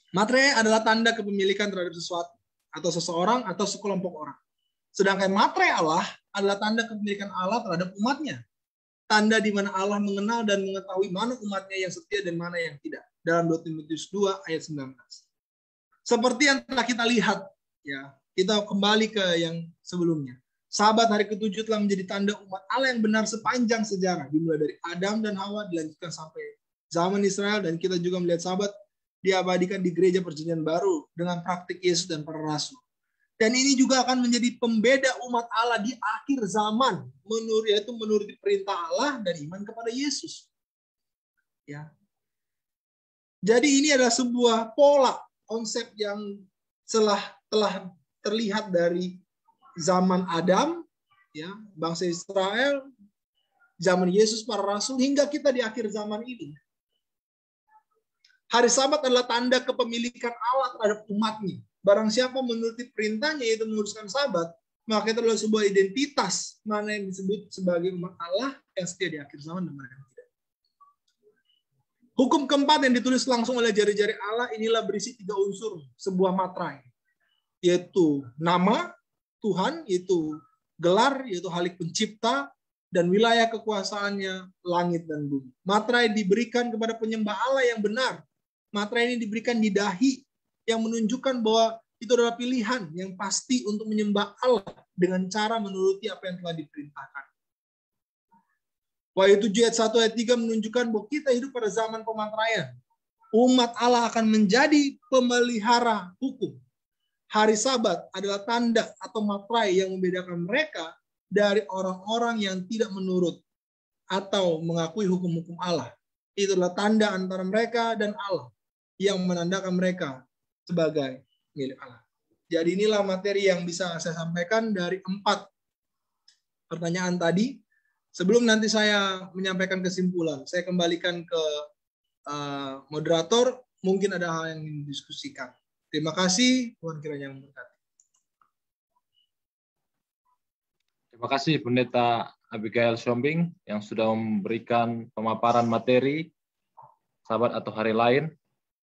Materai adalah tanda kepemilikan terhadap sesuatu atau seseorang atau sekelompok orang. Sedangkan materai Allah adalah tanda kepemilikan Allah terhadap umatnya. Tanda di mana Allah mengenal dan mengetahui mana umatnya yang setia dan mana yang tidak. Dalam 2 Timotius 2 ayat 19. Seperti yang telah kita lihat, ya kita kembali ke yang sebelumnya. Sahabat hari ketujuh telah menjadi tanda umat Allah yang benar sepanjang sejarah. Dimulai dari Adam dan Hawa, dilanjutkan sampai zaman Israel, dan kita juga melihat sahabat diabadikan di gereja perjanjian baru dengan praktik Yesus dan para rasul. Dan ini juga akan menjadi pembeda umat Allah di akhir zaman, menurut yaitu menurut perintah Allah dan iman kepada Yesus. Ya. Jadi ini adalah sebuah pola konsep yang telah telah terlihat dari zaman Adam, ya bangsa Israel, zaman Yesus para rasul hingga kita di akhir zaman ini. Hari Sabat adalah tanda kepemilikan Allah terhadap umatnya. Barang siapa menuruti perintahnya yaitu menguruskan sabat, maka itu adalah sebuah identitas mana yang disebut sebagai umat Allah yang setia di akhir zaman dan mana yang tidak. Hukum keempat yang ditulis langsung oleh jari-jari Allah inilah berisi tiga unsur sebuah matrai, yaitu nama Tuhan, yaitu gelar, yaitu halik pencipta, dan wilayah kekuasaannya langit dan bumi. Matrai diberikan kepada penyembah Allah yang benar. Matrai ini diberikan di dahi yang menunjukkan bahwa itu adalah pilihan yang pasti untuk menyembah Allah dengan cara menuruti apa yang telah diperintahkan. Wahyu 7 ayat 1 ayat 3 menunjukkan bahwa kita hidup pada zaman pemantraian. Umat Allah akan menjadi pemelihara hukum. Hari sabat adalah tanda atau matrai yang membedakan mereka dari orang-orang yang tidak menurut atau mengakui hukum-hukum Allah. Itulah tanda antara mereka dan Allah yang menandakan mereka sebagai milik Allah. Jadi inilah materi yang bisa saya sampaikan dari empat pertanyaan tadi. Sebelum nanti saya menyampaikan kesimpulan, saya kembalikan ke uh, moderator. Mungkin ada hal yang ingin didiskusikan. Terima kasih, Tuhan kiranya memberkati. Terima kasih Pendeta Abigail Shombing yang sudah memberikan pemaparan materi sahabat atau hari lain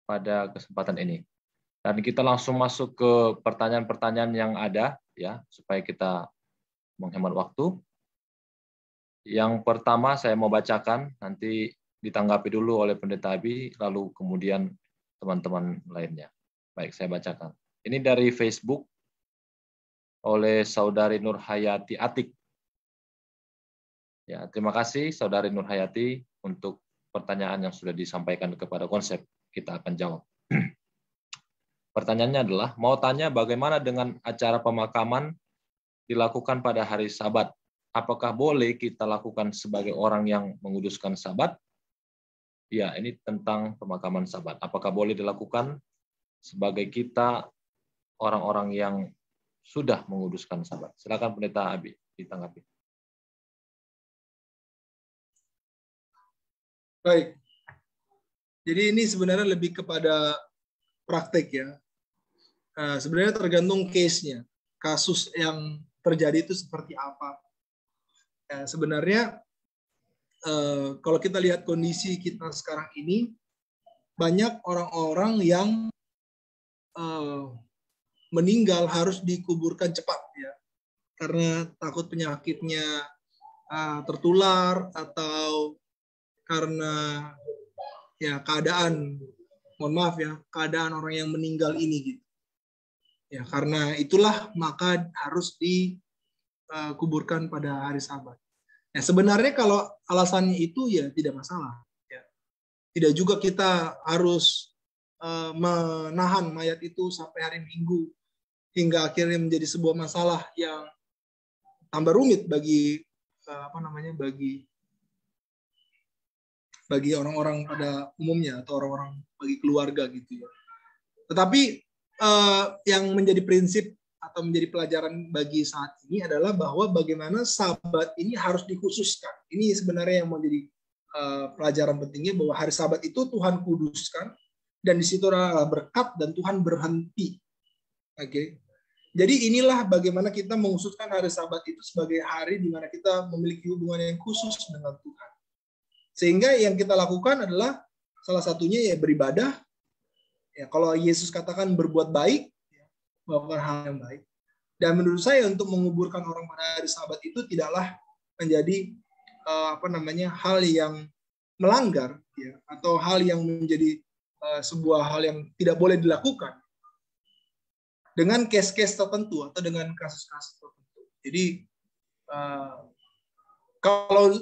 pada kesempatan ini. Dan kita langsung masuk ke pertanyaan-pertanyaan yang ada ya supaya kita menghemat waktu. Yang pertama saya mau bacakan nanti ditanggapi dulu oleh Pendeta Abi lalu kemudian teman-teman lainnya. Baik, saya bacakan. Ini dari Facebook oleh Saudari Nur Hayati Atik. Ya, terima kasih Saudari Nur Hayati untuk pertanyaan yang sudah disampaikan kepada konsep. Kita akan jawab. Pertanyaannya adalah, mau tanya bagaimana dengan acara pemakaman dilakukan pada hari sabat? Apakah boleh kita lakukan sebagai orang yang menguduskan sabat? Ya, ini tentang pemakaman sabat. Apakah boleh dilakukan sebagai kita orang-orang yang sudah menguduskan sabat? Silakan Pendeta Abi ditanggapi. Baik. Jadi ini sebenarnya lebih kepada praktek ya. Nah, sebenarnya tergantung case-nya. Kasus yang terjadi itu seperti apa. Ya, sebenarnya eh, kalau kita lihat kondisi kita sekarang ini, banyak orang-orang yang eh, meninggal harus dikuburkan cepat ya, karena takut penyakitnya uh, tertular atau karena ya keadaan mohon maaf ya keadaan orang yang meninggal ini gitu Ya, karena itulah maka harus dikuburkan pada hari Sabat. Ya, sebenarnya kalau alasannya itu ya tidak masalah. Ya. Tidak juga kita harus menahan mayat itu sampai hari Minggu hingga akhirnya menjadi sebuah masalah yang tambah rumit bagi uh, apa namanya bagi bagi orang-orang pada umumnya atau orang-orang bagi keluarga gitu ya. Tetapi uh, yang menjadi prinsip atau menjadi pelajaran bagi saat ini adalah bahwa bagaimana sabat ini harus dikhususkan. Ini sebenarnya yang menjadi uh, pelajaran pentingnya bahwa hari sabat itu Tuhan kuduskan dan di situ adalah berkat dan Tuhan berhenti. Oke. Okay? Jadi inilah bagaimana kita mengkhususkan hari sabat itu sebagai hari di mana kita memiliki hubungan yang khusus dengan Tuhan. Sehingga yang kita lakukan adalah salah satunya ya beribadah, Ya, kalau Yesus katakan berbuat baik, ya, melakukan hal yang baik. Dan menurut saya untuk menguburkan orang pada hari Sabat itu tidaklah menjadi uh, apa namanya hal yang melanggar, ya, atau hal yang menjadi uh, sebuah hal yang tidak boleh dilakukan dengan case-case tertentu atau dengan kasus-kasus tertentu. Jadi uh, kalau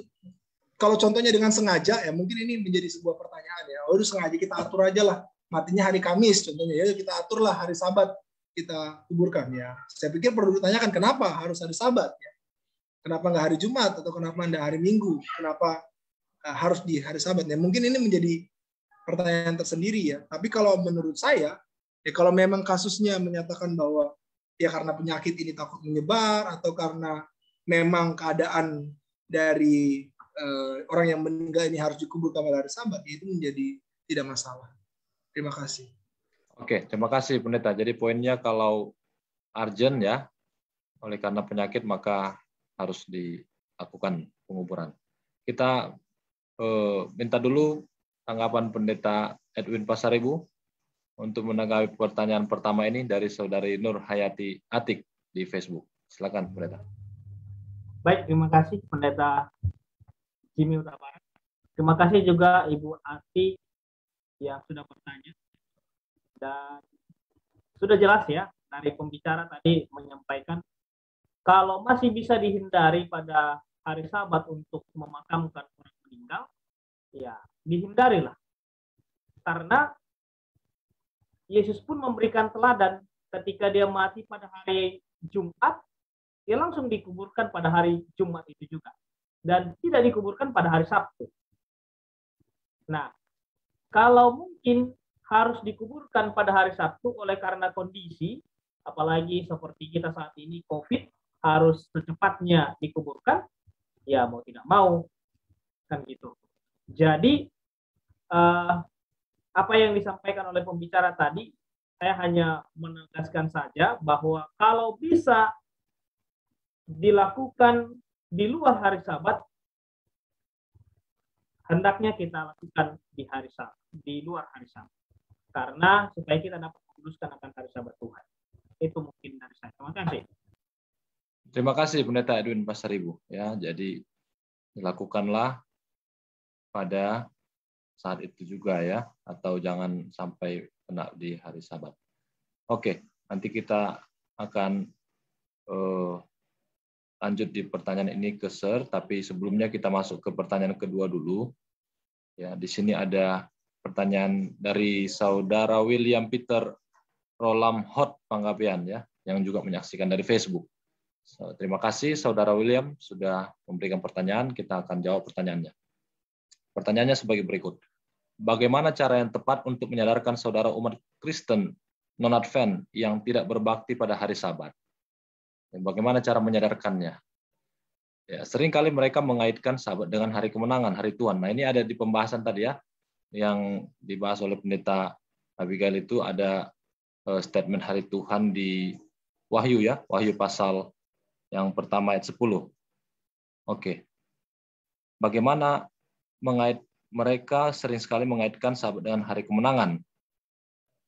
kalau contohnya dengan sengaja ya mungkin ini menjadi sebuah pertanyaan ya. Oh, sengaja kita atur aja lah matinya hari Kamis contohnya ya kita aturlah hari Sabat kita kuburkan ya. Saya pikir perlu ditanyakan kenapa harus hari Sabat ya. Kenapa nggak hari Jumat atau kenapa nggak hari Minggu? Kenapa uh, harus di hari Sabat ya? Mungkin ini menjadi pertanyaan tersendiri ya. Tapi kalau menurut saya ya kalau memang kasusnya menyatakan bahwa ya karena penyakit ini takut menyebar atau karena memang keadaan dari uh, orang yang meninggal ini harus dikuburkan pada hari Sabat ya itu menjadi tidak masalah. Terima kasih. Oke, terima kasih Pendeta. Jadi poinnya kalau urgent ya, oleh karena penyakit maka harus dilakukan penguburan. Kita eh, minta dulu tanggapan Pendeta Edwin Pasaribu untuk menanggapi pertanyaan pertama ini dari saudari Nur Hayati Atik di Facebook. Silakan Pendeta. Baik, terima kasih Pendeta Jimmy Utabara. Terima kasih juga Ibu Ati yang sudah bertanya dan sudah jelas ya dari pembicara tadi menyampaikan kalau masih bisa dihindari pada hari Sabat untuk memakamkan orang meninggal, ya dihindarilah. Karena Yesus pun memberikan teladan ketika dia mati pada hari Jumat, dia langsung dikuburkan pada hari Jumat itu juga. Dan tidak dikuburkan pada hari Sabtu. Nah, kalau mungkin harus dikuburkan pada hari Sabtu oleh karena kondisi, apalagi seperti kita saat ini COVID harus secepatnya dikuburkan, ya mau tidak mau kan gitu. Jadi uh, apa yang disampaikan oleh pembicara tadi, saya hanya menegaskan saja bahwa kalau bisa dilakukan di luar hari Sabat, hendaknya kita lakukan di hari Sabat, di luar hari Sabat karena supaya kita dapat memuluskan akan hari sabat Tuhan. Itu mungkin dari saya. Terima kasih. Terima kasih Pendeta Edwin Pasaribu. Ya, jadi dilakukanlah pada saat itu juga ya, atau jangan sampai kena di hari Sabat. Oke, nanti kita akan uh, lanjut di pertanyaan ini ke Sir, tapi sebelumnya kita masuk ke pertanyaan kedua dulu. Ya, di sini ada pertanyaan dari saudara William Peter Rolam Hot Panggapian ya, yang juga menyaksikan dari Facebook. So, terima kasih saudara William sudah memberikan pertanyaan, kita akan jawab pertanyaannya. Pertanyaannya sebagai berikut. Bagaimana cara yang tepat untuk menyadarkan saudara umat Kristen non-Advent yang tidak berbakti pada hari Sabat? Bagaimana cara menyadarkannya? Ya, sering kali mereka mengaitkan Sabat dengan hari kemenangan, hari Tuhan. Nah, ini ada di pembahasan tadi ya, yang dibahas oleh pendeta Abigail itu ada uh, statement hari Tuhan di Wahyu ya, Wahyu pasal yang pertama ayat 10. Oke. Bagaimana mengait mereka sering sekali mengaitkan sahabat dengan hari kemenangan,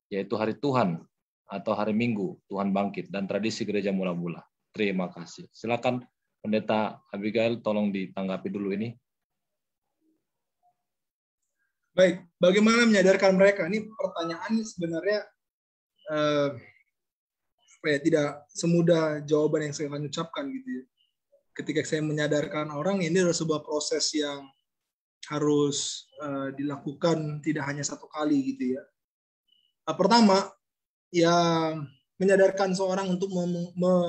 yaitu hari Tuhan atau hari Minggu, Tuhan bangkit, dan tradisi gereja mula-mula. Terima kasih. Silakan Pendeta Abigail, tolong ditanggapi dulu ini. Baik, bagaimana menyadarkan mereka? Ini pertanyaan sebenarnya uh, ya, tidak semudah jawaban yang saya akan ucapkan gitu ya. Ketika saya menyadarkan orang, ini adalah sebuah proses yang harus uh, dilakukan tidak hanya satu kali gitu ya. Uh, pertama, ya menyadarkan seorang untuk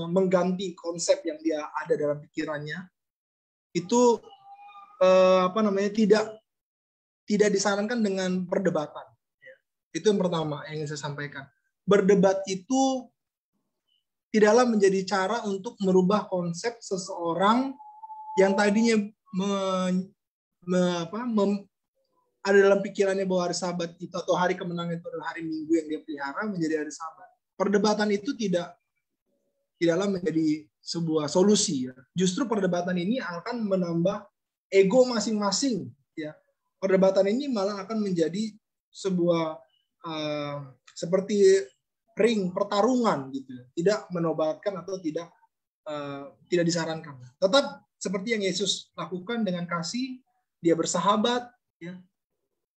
mengganti konsep yang dia ada dalam pikirannya itu uh, apa namanya tidak tidak disarankan dengan perdebatan. Ya. Itu yang pertama yang ingin saya sampaikan. Berdebat itu tidaklah menjadi cara untuk merubah konsep seseorang yang tadinya me, apa, mem, ada dalam pikirannya bahwa hari Sabat itu atau hari kemenangan itu adalah hari Minggu yang dia pelihara menjadi hari Sabat. Perdebatan itu tidak tidaklah menjadi sebuah solusi ya. Justru perdebatan ini akan menambah ego masing-masing ya perdebatan ini malah akan menjadi sebuah uh, seperti ring pertarungan gitu tidak menobatkan atau tidak uh, tidak disarankan tetap seperti yang Yesus lakukan dengan kasih dia bersahabat ya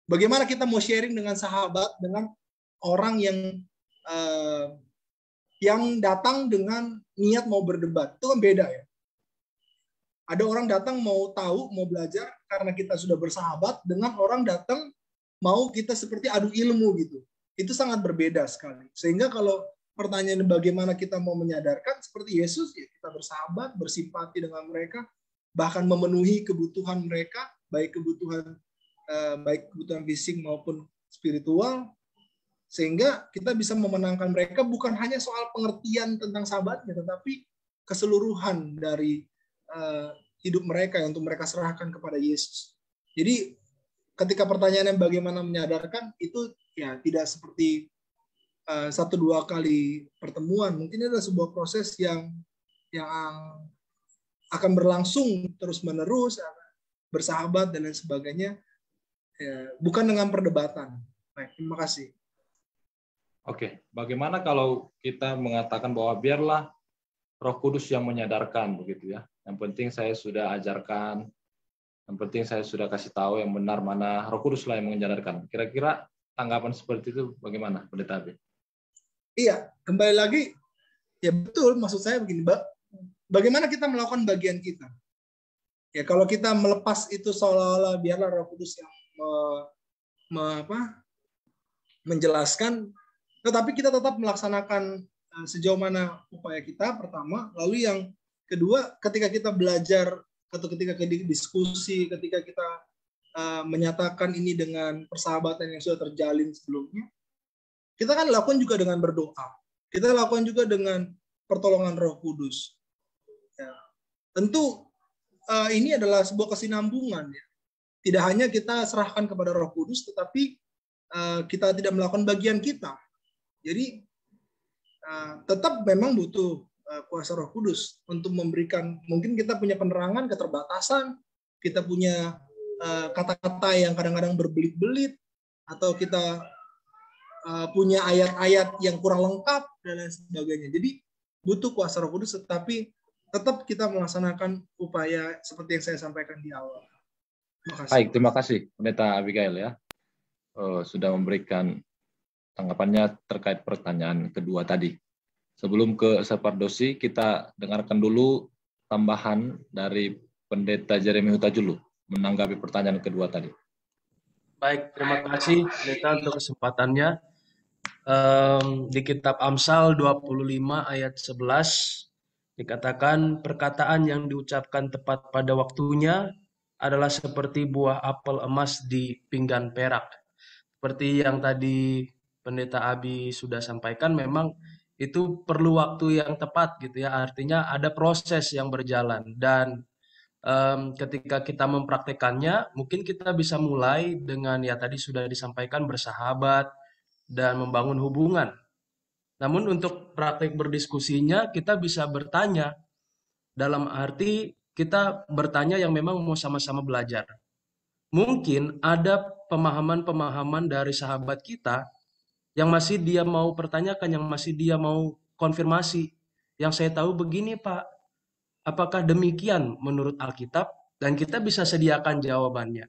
bagaimana kita mau sharing dengan sahabat dengan orang yang uh, yang datang dengan niat mau berdebat itu kan beda ya ada orang datang mau tahu, mau belajar karena kita sudah bersahabat dengan orang datang mau kita seperti adu ilmu gitu. Itu sangat berbeda sekali. Sehingga kalau pertanyaan bagaimana kita mau menyadarkan seperti Yesus ya kita bersahabat, bersimpati dengan mereka, bahkan memenuhi kebutuhan mereka, baik kebutuhan eh, baik kebutuhan fisik maupun spiritual sehingga kita bisa memenangkan mereka bukan hanya soal pengertian tentang sahabatnya tetapi keseluruhan dari uh, hidup mereka yang untuk mereka serahkan kepada Yesus. Jadi ketika pertanyaannya bagaimana menyadarkan itu ya tidak seperti uh, satu dua kali pertemuan, mungkin itu adalah sebuah proses yang yang akan berlangsung terus menerus, bersahabat dan lain sebagainya, ya, bukan dengan perdebatan. Baik, terima kasih. Oke, bagaimana kalau kita mengatakan bahwa biarlah Roh Kudus yang menyadarkan begitu ya. Yang penting saya sudah ajarkan, yang penting saya sudah kasih tahu yang benar mana Roh Kudus lah yang menyadarkan. Kira-kira tanggapan seperti itu bagaimana, Pendeta Abi? Iya, kembali lagi ya betul maksud saya begini, Mbak. Bagaimana kita melakukan bagian kita? Ya kalau kita melepas itu seolah-olah biarlah Roh Kudus yang me, me, apa, menjelaskan, tetapi kita tetap melaksanakan eh, sejauh mana upaya kita pertama, lalu yang kedua ketika kita belajar atau ketika diskusi, ketika kita uh, menyatakan ini dengan persahabatan yang sudah terjalin sebelumnya, kita kan lakukan juga dengan berdoa. Kita lakukan juga dengan pertolongan Roh Kudus. Ya. Tentu uh, ini adalah sebuah kesinambungan. Ya. Tidak hanya kita serahkan kepada Roh Kudus, tetapi uh, kita tidak melakukan bagian kita. Jadi uh, tetap memang butuh uh, kuasa Roh Kudus untuk memberikan mungkin kita punya penerangan keterbatasan, kita punya kata-kata uh, yang kadang-kadang berbelit-belit atau kita uh, punya ayat-ayat yang kurang lengkap dan lain sebagainya. Jadi butuh kuasa Roh Kudus tetapi tetap kita melaksanakan upaya seperti yang saya sampaikan di awal. Terima kasih. Baik, terima kasih Pendeta Abigail ya. Uh, sudah memberikan tanggapannya terkait pertanyaan kedua tadi. Sebelum ke Separdosi, kita dengarkan dulu tambahan dari Pendeta Jeremy Hutajulu menanggapi pertanyaan kedua tadi. Baik, terima kasih Pendeta untuk kesempatannya. Um, di kitab Amsal 25 ayat 11 dikatakan perkataan yang diucapkan tepat pada waktunya adalah seperti buah apel emas di pinggan perak. Seperti yang tadi Pendeta Abi sudah sampaikan memang itu perlu waktu yang tepat gitu ya. Artinya ada proses yang berjalan dan um, ketika kita mempraktekannya mungkin kita bisa mulai dengan ya tadi sudah disampaikan bersahabat dan membangun hubungan. Namun untuk praktek berdiskusinya kita bisa bertanya dalam arti kita bertanya yang memang mau sama-sama belajar. Mungkin ada pemahaman-pemahaman dari sahabat kita yang masih dia mau pertanyakan, yang masih dia mau konfirmasi. Yang saya tahu begini Pak, apakah demikian menurut Alkitab? Dan kita bisa sediakan jawabannya.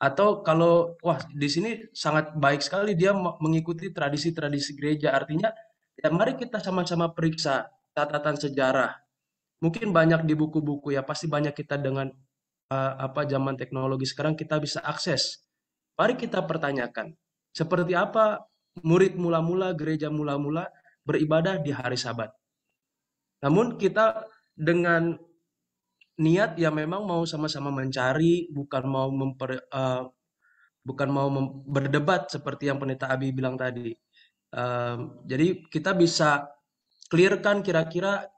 Atau kalau, wah di sini sangat baik sekali dia mengikuti tradisi-tradisi gereja. Artinya, ya mari kita sama-sama periksa catatan sejarah. Mungkin banyak di buku-buku ya, pasti banyak kita dengan uh, apa zaman teknologi sekarang kita bisa akses. Mari kita pertanyakan, seperti apa murid mula-mula, gereja mula-mula beribadah di hari Sabat. Namun kita dengan niat ya memang mau sama-sama mencari, bukan mau memper, uh, bukan mau berdebat seperti yang Pendeta Abi bilang tadi. Uh, jadi kita bisa clearkan kira-kira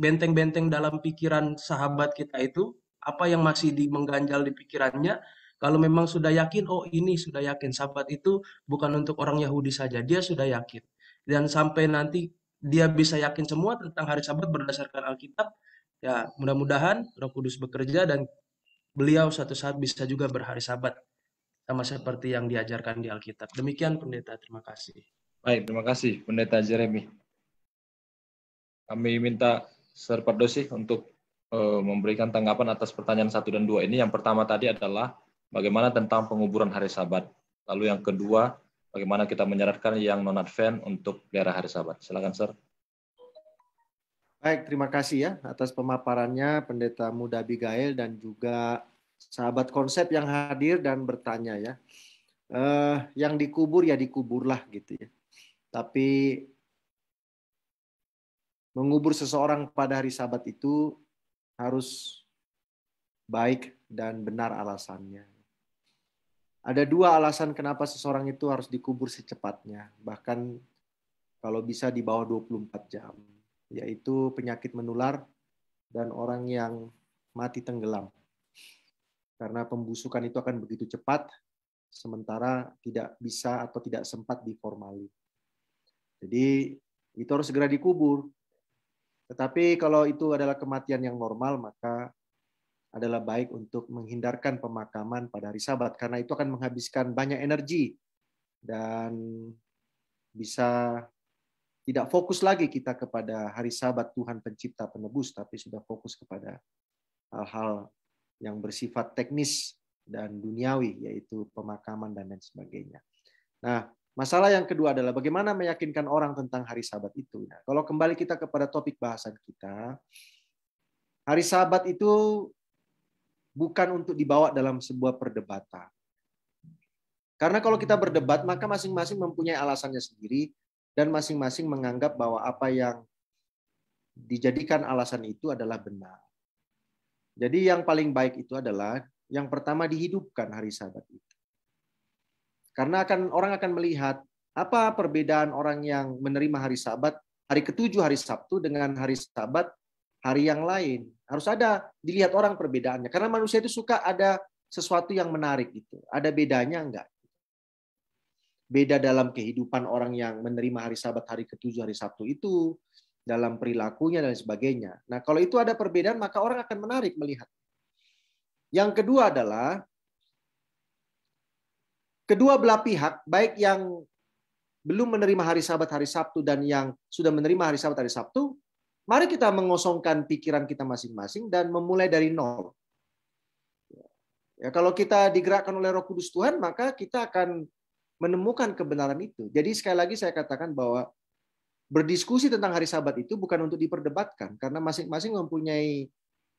benteng-benteng dalam pikiran sahabat kita itu apa yang masih di mengganjal di pikirannya kalau memang sudah yakin, oh ini sudah yakin, sahabat itu bukan untuk orang Yahudi saja, dia sudah yakin. Dan sampai nanti dia bisa yakin semua tentang hari sabat berdasarkan Alkitab, ya mudah-mudahan Roh Kudus bekerja dan beliau suatu saat bisa juga berhari sabat sama seperti yang diajarkan di Alkitab. Demikian pendeta, terima kasih. Baik, terima kasih pendeta Jeremy. Kami minta Serpardosi untuk uh, memberikan tanggapan atas pertanyaan satu dan dua ini. Yang pertama tadi adalah bagaimana tentang penguburan hari Sabat. Lalu yang kedua, bagaimana kita menyarankan yang non advent untuk pelihara hari Sabat. Silakan, Sir. Baik, terima kasih ya atas pemaparannya Pendeta Muda Abigail dan juga sahabat konsep yang hadir dan bertanya ya. Uh, yang dikubur ya dikuburlah gitu ya. Tapi mengubur seseorang pada hari Sabat itu harus baik dan benar alasannya. Ada dua alasan kenapa seseorang itu harus dikubur secepatnya, bahkan kalau bisa di bawah 24 jam, yaitu penyakit menular dan orang yang mati tenggelam. Karena pembusukan itu akan begitu cepat, sementara tidak bisa atau tidak sempat diformalin. Jadi itu harus segera dikubur. Tetapi kalau itu adalah kematian yang normal, maka adalah baik untuk menghindarkan pemakaman pada hari Sabat karena itu akan menghabiskan banyak energi dan bisa tidak fokus lagi kita kepada hari Sabat Tuhan pencipta penebus tapi sudah fokus kepada hal-hal yang bersifat teknis dan duniawi yaitu pemakaman dan lain sebagainya. Nah, masalah yang kedua adalah bagaimana meyakinkan orang tentang hari Sabat itu. Nah, kalau kembali kita kepada topik bahasan kita, hari Sabat itu bukan untuk dibawa dalam sebuah perdebatan. Karena kalau kita berdebat, maka masing-masing mempunyai alasannya sendiri dan masing-masing menganggap bahwa apa yang dijadikan alasan itu adalah benar. Jadi yang paling baik itu adalah yang pertama dihidupkan hari Sabat itu. Karena akan orang akan melihat apa perbedaan orang yang menerima hari Sabat hari ketujuh hari Sabtu dengan hari Sabat hari yang lain. Harus ada dilihat orang perbedaannya. Karena manusia itu suka ada sesuatu yang menarik gitu. Ada bedanya enggak? Beda dalam kehidupan orang yang menerima hari Sabat hari ketujuh hari Sabtu itu dalam perilakunya dan sebagainya. Nah, kalau itu ada perbedaan maka orang akan menarik melihat. Yang kedua adalah kedua belah pihak, baik yang belum menerima hari Sabat hari Sabtu dan yang sudah menerima hari Sabat hari Sabtu, Mari kita mengosongkan pikiran kita masing-masing dan memulai dari nol. Ya, kalau kita digerakkan oleh Roh Kudus Tuhan, maka kita akan menemukan kebenaran itu. Jadi sekali lagi saya katakan bahwa berdiskusi tentang hari Sabat itu bukan untuk diperdebatkan, karena masing-masing mempunyai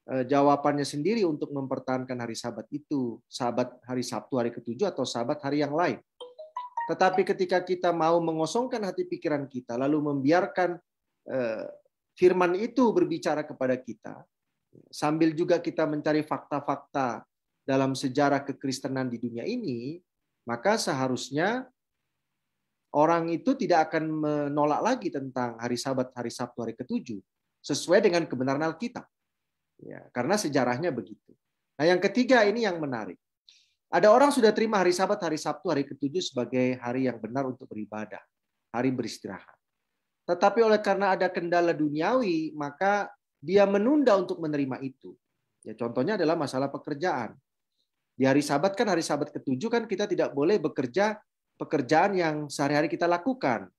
jawabannya sendiri untuk mempertahankan hari Sabat itu, Sabat hari Sabtu hari ketujuh atau Sabat hari yang lain. Tetapi ketika kita mau mengosongkan hati pikiran kita, lalu membiarkan eh, firman itu berbicara kepada kita, sambil juga kita mencari fakta-fakta dalam sejarah kekristenan di dunia ini, maka seharusnya orang itu tidak akan menolak lagi tentang hari Sabat, hari Sabtu, hari ketujuh, sesuai dengan kebenaran Alkitab. Ya, karena sejarahnya begitu. Nah, yang ketiga ini yang menarik. Ada orang sudah terima hari Sabat, hari Sabtu, hari ketujuh sebagai hari yang benar untuk beribadah, hari beristirahat. Tetapi oleh karena ada kendala duniawi, maka dia menunda untuk menerima itu. Ya contohnya adalah masalah pekerjaan. Di hari Sabat kan hari Sabat ketujuh kan kita tidak boleh bekerja pekerjaan yang sehari-hari kita lakukan,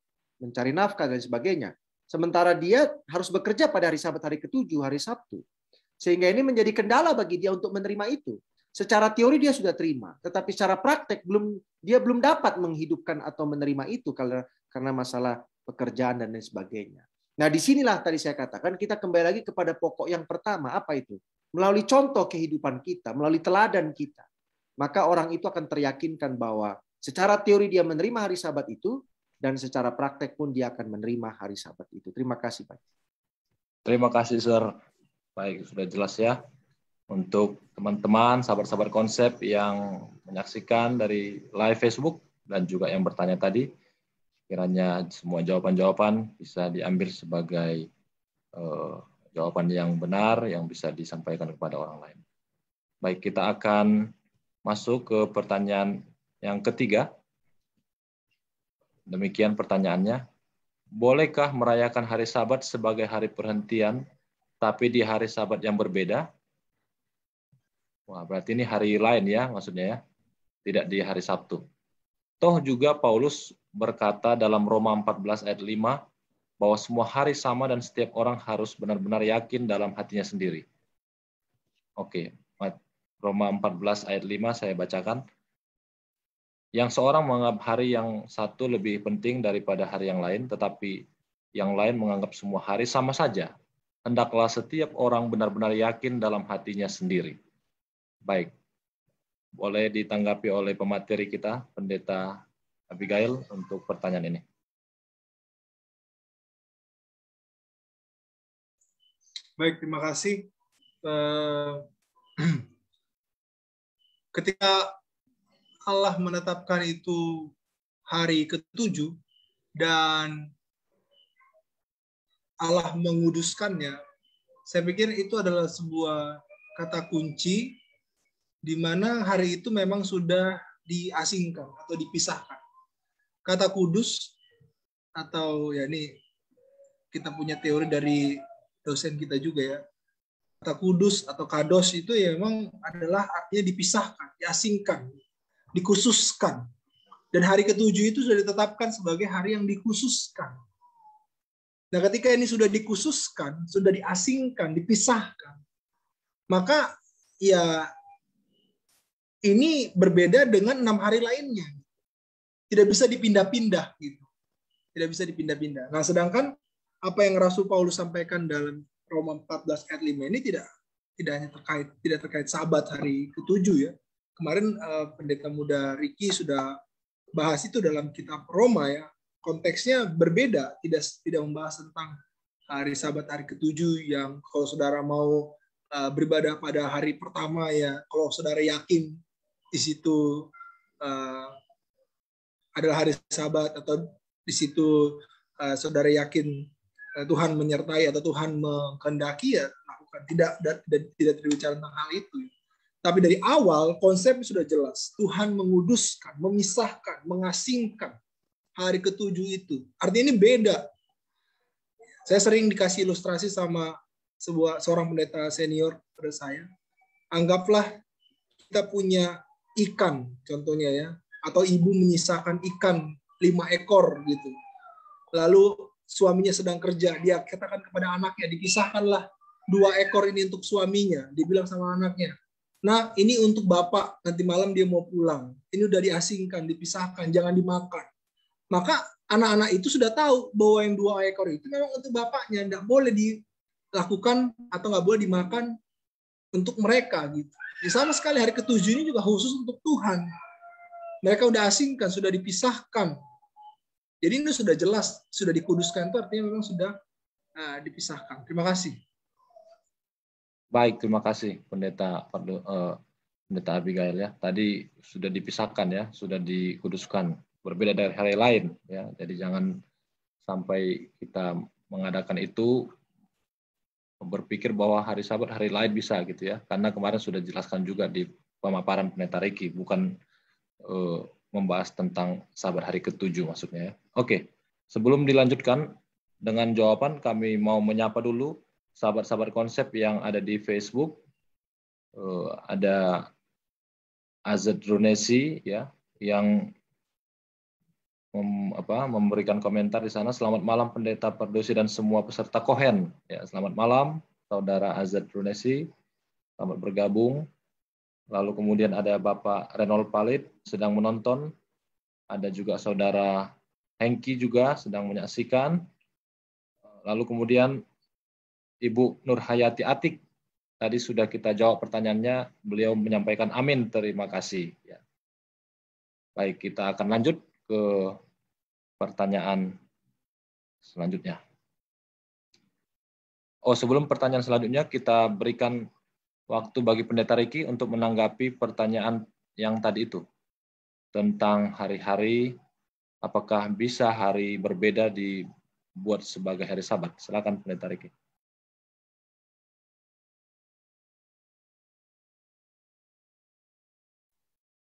mencari nafkah dan sebagainya. Sementara dia harus bekerja pada hari Sabat hari ketujuh, hari Sabtu. Sehingga ini menjadi kendala bagi dia untuk menerima itu. Secara teori dia sudah terima, tetapi secara praktek belum dia belum dapat menghidupkan atau menerima itu karena karena masalah pekerjaan dan lain sebagainya. Nah, di sinilah tadi saya katakan kita kembali lagi kepada pokok yang pertama, apa itu? Melalui contoh kehidupan kita, melalui teladan kita, maka orang itu akan teryakinkan bahwa secara teori dia menerima hari Sabat itu, dan secara praktek pun dia akan menerima hari Sabat itu. Terima kasih, Pak. Terima kasih, Sir. Baik, sudah jelas ya. Untuk teman-teman, sahabat-sahabat konsep yang menyaksikan dari live Facebook dan juga yang bertanya tadi, kiranya semua jawaban-jawaban bisa diambil sebagai uh, jawaban yang benar yang bisa disampaikan kepada orang lain. Baik, kita akan masuk ke pertanyaan yang ketiga. Demikian pertanyaannya. Bolehkah merayakan hari Sabat sebagai hari perhentian, tapi di hari Sabat yang berbeda? Wah, berarti ini hari lain ya maksudnya ya. Tidak di hari Sabtu. Toh juga Paulus berkata dalam Roma 14 ayat 5 bahwa semua hari sama dan setiap orang harus benar-benar yakin dalam hatinya sendiri. Oke, Roma 14 ayat 5 saya bacakan. Yang seorang menganggap hari yang satu lebih penting daripada hari yang lain, tetapi yang lain menganggap semua hari sama saja. Hendaklah setiap orang benar-benar yakin dalam hatinya sendiri. Baik, boleh ditanggapi oleh pemateri kita, Pendeta Abigail untuk pertanyaan ini. Baik, terima kasih. Eh, ketika Allah menetapkan itu hari ketujuh dan Allah menguduskannya, saya pikir itu adalah sebuah kata kunci di mana hari itu memang sudah diasingkan atau dipisahkan. Kata kudus atau ya ini kita punya teori dari dosen kita juga ya. Kata kudus atau kados itu ya memang adalah artinya dipisahkan, diasingkan, dikhususkan. Dan hari ketujuh itu sudah ditetapkan sebagai hari yang dikhususkan. Nah, ketika ini sudah dikhususkan, sudah diasingkan, dipisahkan, maka ya ini berbeda dengan enam hari lainnya. Tidak bisa dipindah-pindah gitu. Tidak bisa dipindah-pindah. Nah, sedangkan apa yang Rasul Paulus sampaikan dalam Roma 14 ayat 5 ini tidak tidak hanya terkait tidak terkait sabat hari ketujuh ya. Kemarin uh, pendeta muda Riki sudah bahas itu dalam kitab Roma ya. Konteksnya berbeda, tidak tidak membahas tentang hari sabat hari ketujuh yang kalau saudara mau uh, beribadah pada hari pertama ya, kalau saudara yakin di situ uh, adalah hari sabat atau di situ uh, saudara yakin Eh, Tuhan menyertai atau Tuhan menghendaki ya lakukan. Tidak tidak tidak terbicara tentang hal itu. Tapi dari awal konsep sudah jelas. Tuhan menguduskan memisahkan mengasingkan hari ketujuh itu. Artinya ini beda. Saya sering dikasih ilustrasi sama sebuah seorang pendeta senior pada saya. Anggaplah kita punya ikan contohnya ya. Atau ibu menyisakan ikan lima ekor gitu. Lalu suaminya sedang kerja, dia katakan kepada anaknya, dipisahkanlah dua ekor ini untuk suaminya. Dia bilang sama anaknya, nah ini untuk bapak, nanti malam dia mau pulang. Ini udah diasingkan, dipisahkan, jangan dimakan. Maka anak-anak itu sudah tahu bahwa yang dua ekor itu memang untuk bapaknya, tidak boleh dilakukan atau nggak boleh dimakan untuk mereka gitu. Di sama sekali hari ketujuh ini juga khusus untuk Tuhan. Mereka udah asingkan, sudah dipisahkan jadi ini sudah jelas, sudah dikuduskan itu artinya memang sudah uh, dipisahkan. Terima kasih. Baik, terima kasih Pendeta uh, Pendeta Abigail ya. Tadi sudah dipisahkan ya, sudah dikuduskan. Berbeda dari hari lain ya. Jadi jangan sampai kita mengadakan itu berpikir bahwa hari Sabat hari lain bisa gitu ya. Karena kemarin sudah jelaskan juga di pemaparan Pendeta Riki, bukan uh, membahas tentang sabar hari ketujuh maksudnya ya. Oke, sebelum dilanjutkan dengan jawaban kami mau menyapa dulu sahabat-sahabat konsep yang ada di Facebook. Uh, ada Azad Runesi ya yang mem, apa, memberikan komentar di sana. Selamat malam pendeta Perdosi dan semua peserta Kohen. Ya, selamat malam saudara Azad Runesi. Selamat bergabung. Lalu kemudian ada Bapak Renol Palit sedang menonton. Ada juga Saudara Hengki juga sedang menyaksikan. Lalu kemudian Ibu Nur Hayati Atik tadi sudah kita jawab pertanyaannya. Beliau menyampaikan amin, terima kasih. Ya. Baik, kita akan lanjut ke pertanyaan selanjutnya. Oh, sebelum pertanyaan selanjutnya kita berikan waktu bagi Pendeta Riki untuk menanggapi pertanyaan yang tadi itu tentang hari-hari apakah bisa hari berbeda dibuat sebagai hari Sabat. Silakan Pendeta Riki.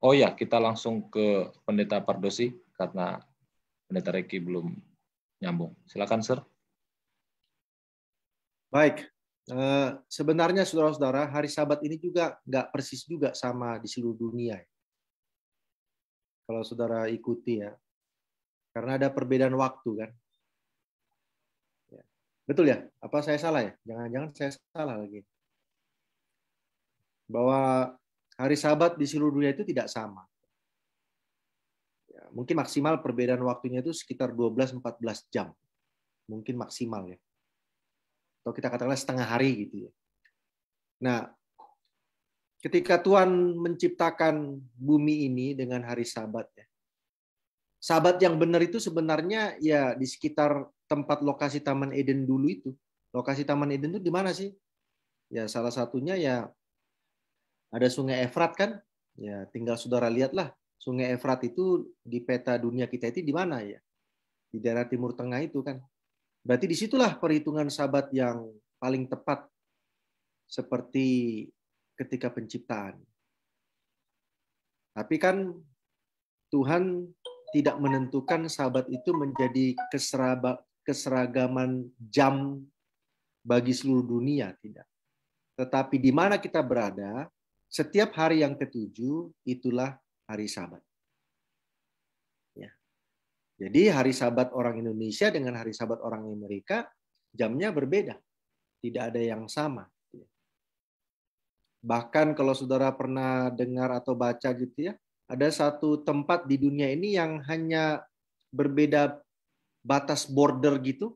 Oh ya, kita langsung ke Pendeta Pardosi karena Pendeta Riki belum nyambung. Silakan, Sir. Baik, Eh, sebenarnya saudara-saudara hari Sabat ini juga nggak persis juga sama di seluruh dunia. Kalau saudara ikuti ya, karena ada perbedaan waktu kan. Ya. Betul ya? Apa saya salah ya? Jangan-jangan saya salah lagi. Bahwa hari Sabat di seluruh dunia itu tidak sama. Mungkin maksimal perbedaan waktunya itu sekitar 12-14 jam. Mungkin maksimal ya atau kita katakanlah setengah hari gitu ya. Nah, ketika Tuhan menciptakan bumi ini dengan hari Sabat ya. Sabat yang benar itu sebenarnya ya di sekitar tempat lokasi Taman Eden dulu itu Lokasi Taman Eden itu di mana sih? Ya salah satunya ya ada Sungai Efrat kan? Ya tinggal saudara lihatlah Sungai Efrat itu di peta dunia kita itu di mana ya? Di daerah Timur Tengah itu kan. Berarti di situlah perhitungan sabat yang paling tepat seperti ketika penciptaan. Tapi kan Tuhan tidak menentukan sahabat itu menjadi keseragaman jam bagi seluruh dunia, tidak. Tetapi di mana kita berada, setiap hari yang ketujuh itulah hari sabat. Ya. Jadi hari sabat orang Indonesia dengan hari sabat orang Amerika jamnya berbeda. Tidak ada yang sama. Bahkan kalau saudara pernah dengar atau baca gitu ya, ada satu tempat di dunia ini yang hanya berbeda batas border gitu,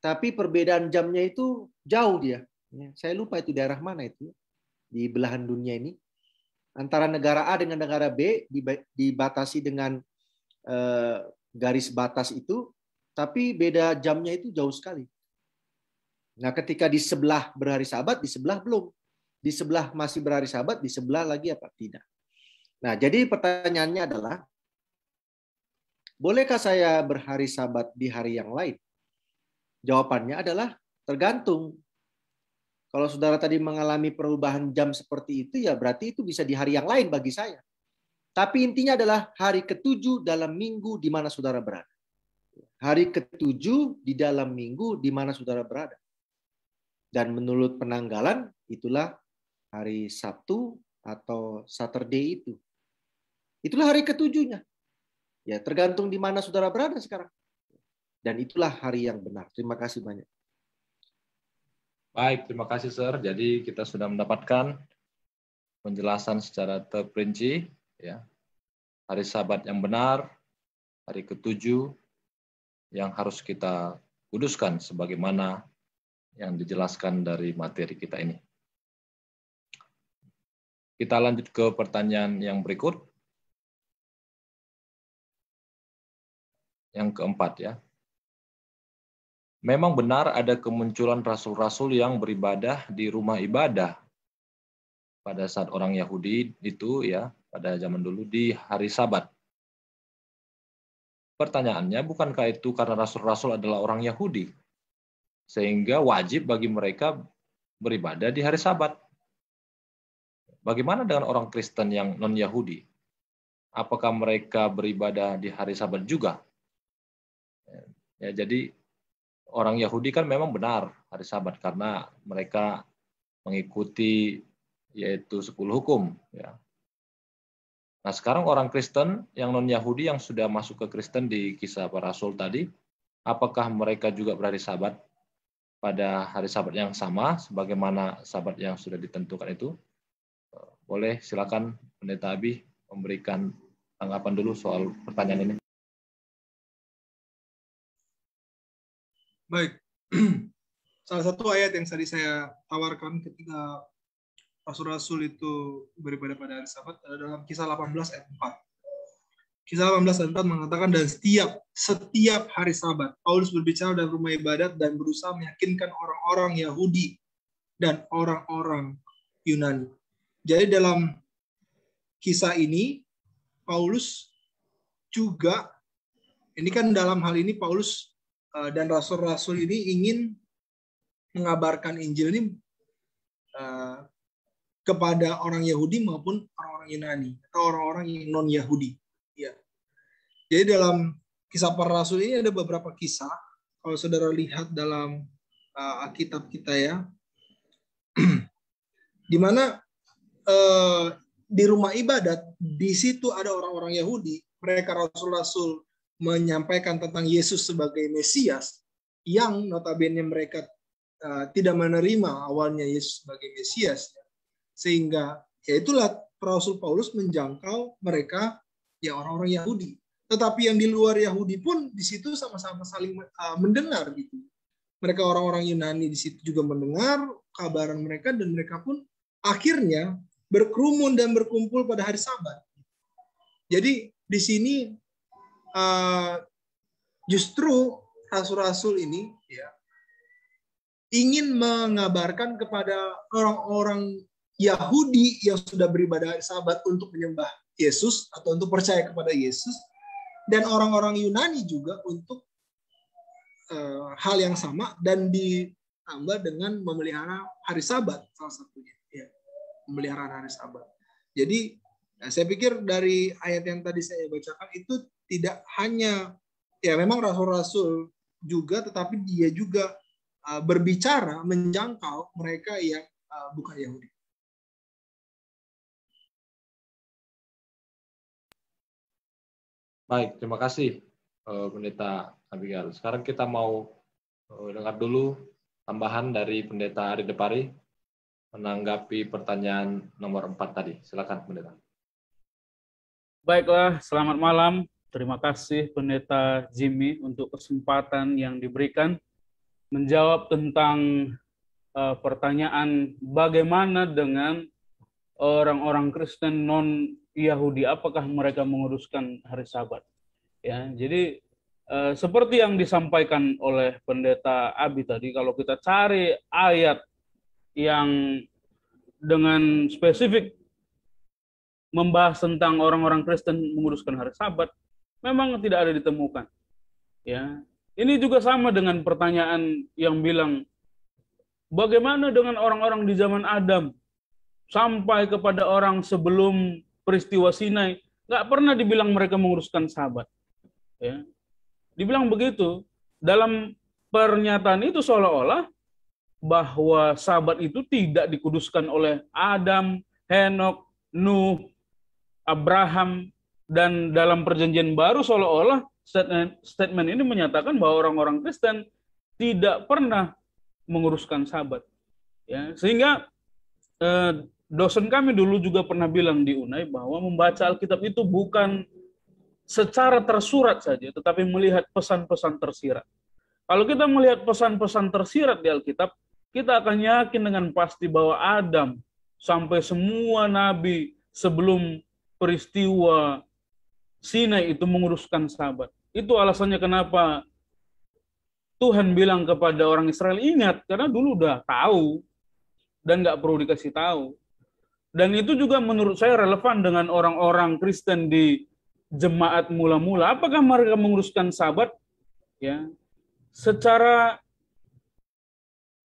tapi perbedaan jamnya itu jauh dia. Ya, saya lupa itu daerah mana itu di belahan dunia ini. Antara negara A dengan negara B dibatasi dengan eh, garis batas itu, tapi beda jamnya itu jauh sekali. Nah, ketika di sebelah berhari sabat, di sebelah belum. Di sebelah masih berhari sabat, di sebelah lagi apa? Tidak. Nah, jadi pertanyaannya adalah, bolehkah saya berhari sabat di hari yang lain? Jawabannya adalah tergantung. Kalau saudara tadi mengalami perubahan jam seperti itu, ya berarti itu bisa di hari yang lain bagi saya. Tapi intinya adalah hari ketujuh dalam minggu di mana saudara berada. Hari ketujuh di dalam minggu di mana saudara berada. Dan menurut penanggalan, itulah hari Sabtu atau Saturday itu. Itulah hari ketujuhnya. Ya, tergantung di mana saudara berada sekarang. Dan itulah hari yang benar. Terima kasih banyak. Baik, terima kasih Sir. Jadi kita sudah mendapatkan penjelasan secara terperinci ya. Hari Sabat yang benar, hari ketujuh yang harus kita kuduskan sebagaimana yang dijelaskan dari materi kita ini. Kita lanjut ke pertanyaan yang berikut. Yang keempat ya. Memang benar ada kemunculan rasul-rasul yang beribadah di rumah ibadah pada saat orang Yahudi itu ya pada zaman dulu di hari Sabat. Pertanyaannya, bukankah itu karena rasul-rasul adalah orang Yahudi? Sehingga wajib bagi mereka beribadah di hari Sabat. Bagaimana dengan orang Kristen yang non-Yahudi? Apakah mereka beribadah di hari Sabat juga? Ya, jadi orang Yahudi kan memang benar hari Sabat karena mereka mengikuti yaitu 10 hukum ya. Nah, sekarang orang Kristen yang non Yahudi yang sudah masuk ke Kristen di kisah para rasul tadi, apakah mereka juga berhari Sabat pada hari Sabat yang sama sebagaimana Sabat yang sudah ditentukan itu? Boleh silakan Pendeta Abi memberikan tanggapan dulu soal pertanyaan ini. Baik. Salah satu ayat yang tadi saya tawarkan ketika Rasul-Rasul itu beribadah pada hari Sabat adalah dalam kisah 18 ayat 4. Kisah 18 ayat 4 mengatakan dan setiap setiap hari Sabat Paulus berbicara dalam rumah ibadat dan berusaha meyakinkan orang-orang Yahudi dan orang-orang Yunani. Jadi dalam kisah ini Paulus juga ini kan dalam hal ini Paulus Eh, dan rasul-rasul ini ingin mengabarkan Injil ini eh, kepada orang Yahudi maupun orang-orang Yunani atau orang-orang yang non Yahudi. Ya. Jadi dalam kisah para rasul ini ada beberapa kisah. Kalau saudara lihat dalam uh, Alkitab kita ya, di mana uh, di rumah ibadat di situ ada orang-orang Yahudi, mereka rasul-rasul menyampaikan tentang Yesus sebagai Mesias yang notabene mereka uh, tidak menerima awalnya Yesus sebagai Mesias. Sehingga ya itulah Rasul Paulus menjangkau mereka ya orang-orang Yahudi. Tetapi yang di luar Yahudi pun di situ sama-sama saling uh, mendengar gitu. Mereka orang-orang Yunani di situ juga mendengar kabaran mereka dan mereka pun akhirnya berkerumun dan berkumpul pada hari Sabat. Jadi di sini uh, justru rasul-rasul ini ya ingin mengabarkan kepada orang-orang Yahudi yang sudah beribadah hari Sabat untuk menyembah Yesus atau untuk percaya kepada Yesus dan orang-orang Yunani juga untuk uh, hal yang sama dan ditambah dengan memelihara hari Sabat salah satunya ya memelihara hari Sabat. Jadi nah, saya pikir dari ayat yang tadi saya bacakan itu tidak hanya ya memang rasul-rasul juga tetapi dia juga uh, berbicara menjangkau mereka yang uh, bukan Yahudi. Baik, terima kasih uh, Pendeta Abigail. Sekarang kita mau uh, dengar dulu tambahan dari Pendeta Ari Depari menanggapi pertanyaan nomor 4 tadi. Silakan Pendeta. Baiklah, selamat malam. Terima kasih Pendeta Jimmy untuk kesempatan yang diberikan menjawab tentang uh, pertanyaan bagaimana dengan orang-orang Kristen non Yahudi apakah mereka menguruskan hari Sabat. Ya, jadi eh, seperti yang disampaikan oleh pendeta Abi tadi, kalau kita cari ayat yang dengan spesifik membahas tentang orang-orang Kristen menguruskan hari Sabat, memang tidak ada ditemukan. Ya, ini juga sama dengan pertanyaan yang bilang bagaimana dengan orang-orang di zaman Adam sampai kepada orang sebelum peristiwa Sinai, nggak pernah dibilang mereka menguruskan sahabat. Ya. Dibilang begitu, dalam pernyataan itu seolah-olah bahwa sahabat itu tidak dikuduskan oleh Adam, Henok, Nuh, Abraham, dan dalam perjanjian baru seolah-olah statement, statement ini menyatakan bahwa orang-orang Kristen tidak pernah menguruskan sahabat. Ya, sehingga eh, dosen kami dulu juga pernah bilang di Unai bahwa membaca Alkitab itu bukan secara tersurat saja, tetapi melihat pesan-pesan tersirat. Kalau kita melihat pesan-pesan tersirat di Alkitab, kita akan yakin dengan pasti bahwa Adam sampai semua nabi sebelum peristiwa Sinai itu menguruskan sahabat. Itu alasannya kenapa Tuhan bilang kepada orang Israel, ingat, karena dulu udah tahu, dan nggak perlu dikasih tahu. Dan itu juga menurut saya relevan dengan orang-orang Kristen di jemaat mula-mula. Apakah mereka menguruskan sabat? Ya, secara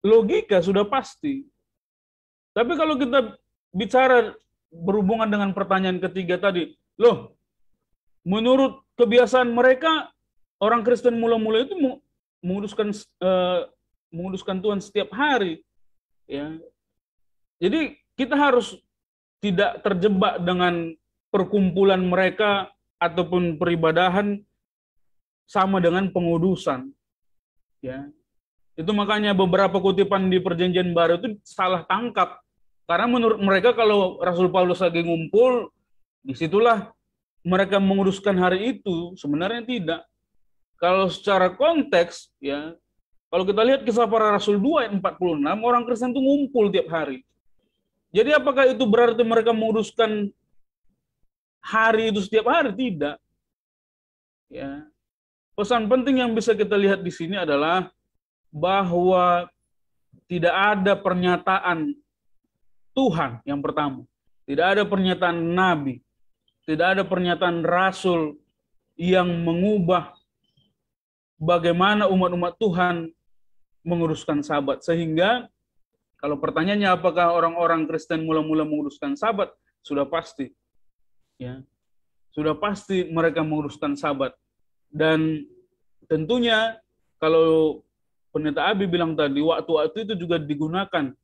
logika sudah pasti. Tapi kalau kita bicara berhubungan dengan pertanyaan ketiga tadi, loh, menurut kebiasaan mereka orang Kristen mula-mula itu menguruskan uh, menguruskan Tuhan setiap hari, ya. Jadi kita harus tidak terjebak dengan perkumpulan mereka ataupun peribadahan sama dengan pengudusan. Ya. Itu makanya beberapa kutipan di perjanjian baru itu salah tangkap. Karena menurut mereka kalau Rasul Paulus lagi ngumpul, di situlah mereka menguruskan hari itu. Sebenarnya tidak. Kalau secara konteks, ya kalau kita lihat kisah para Rasul 2 ayat 46, orang Kristen itu ngumpul tiap hari. Jadi apakah itu berarti mereka menguruskan hari itu setiap hari? Tidak. Ya. Pesan penting yang bisa kita lihat di sini adalah bahwa tidak ada pernyataan Tuhan yang pertama. Tidak ada pernyataan nabi. Tidak ada pernyataan rasul yang mengubah bagaimana umat-umat Tuhan menguruskan sahabat. Sehingga kalau pertanyaannya apakah orang-orang Kristen mula-mula menguruskan sabat? Sudah pasti. Ya. Sudah pasti mereka menguruskan sabat. Dan tentunya kalau pendeta Abi bilang tadi, waktu-waktu itu juga digunakan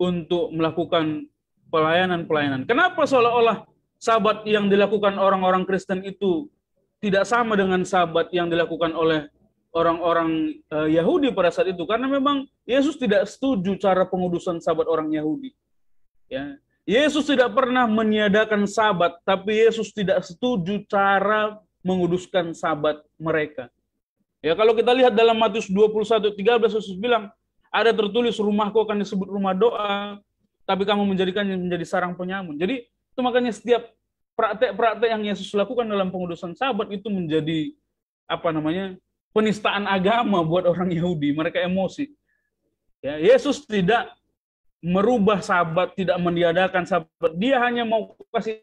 untuk melakukan pelayanan-pelayanan. Kenapa seolah-olah sabat yang dilakukan orang-orang Kristen itu tidak sama dengan sabat yang dilakukan oleh orang-orang uh, Yahudi pada saat itu karena memang Yesus tidak setuju cara pengudusan sahabat orang Yahudi. Ya. Yesus tidak pernah meniadakan sabat, tapi Yesus tidak setuju cara menguduskan sabat mereka. Ya, kalau kita lihat dalam Matius 21 13 Yesus bilang, ada tertulis rumahku akan disebut rumah doa, tapi kamu menjadikannya menjadi sarang penyamun. Jadi itu makanya setiap praktek-praktek yang Yesus lakukan dalam pengudusan sabat itu menjadi apa namanya penistaan agama buat orang Yahudi. Mereka emosi. Ya, Yesus tidak merubah sahabat, tidak meniadakan sahabat. Dia hanya mau kasih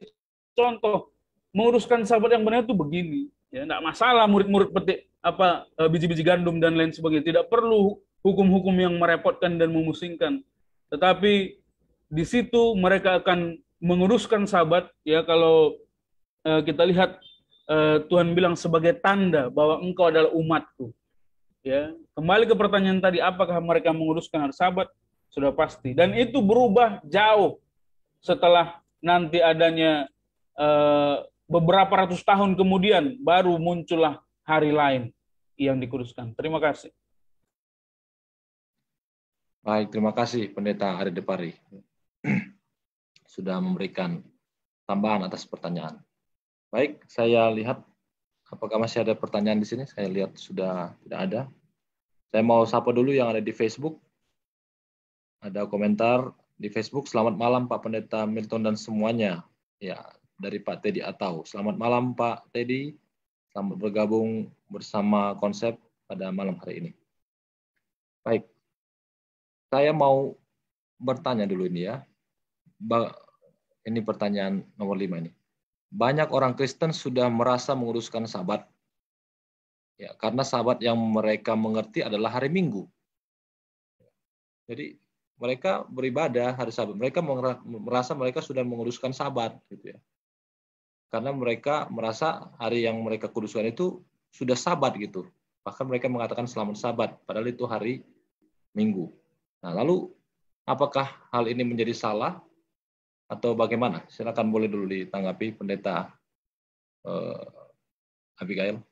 contoh menguruskan sahabat yang benar itu begini. Ya, tidak masalah murid-murid petik apa eh, biji-biji gandum dan lain sebagainya. Tidak perlu hukum-hukum yang merepotkan dan memusingkan. Tetapi di situ mereka akan menguruskan sahabat ya kalau uh, kita lihat uh, Tuhan bilang sebagai tanda bahwa engkau adalah umatku. Ya, kembali ke pertanyaan tadi apakah mereka menguruskan sahabat? sudah pasti. Dan itu berubah jauh setelah nanti adanya uh, beberapa ratus tahun kemudian baru muncullah hari lain yang dikuduskan. Terima kasih. Baik, terima kasih Pendeta Ari Depari sudah memberikan tambahan atas pertanyaan. Baik, saya lihat apakah masih ada pertanyaan di sini? Saya lihat sudah tidak ada. Saya mau sapa dulu yang ada di Facebook. Ada komentar di Facebook, selamat malam Pak Pendeta Milton dan semuanya. Ya, dari Pak Teddy Atau. Selamat malam Pak Teddy. Selamat bergabung bersama konsep pada malam hari ini. Baik, saya mau bertanya dulu ini ya. Ini pertanyaan nomor lima ini. Banyak orang Kristen sudah merasa menguruskan sabat. Ya, karena sabat yang mereka mengerti adalah hari Minggu. Jadi mereka beribadah hari Sabat. Mereka merasa mereka sudah menguruskan Sabat, gitu ya. Karena mereka merasa hari yang mereka kuduskan itu sudah Sabat gitu. Bahkan mereka mengatakan selamat Sabat, padahal itu hari Minggu. Nah, lalu apakah hal ini menjadi salah atau bagaimana? Silakan boleh dulu ditanggapi Pendeta uh, Abigail.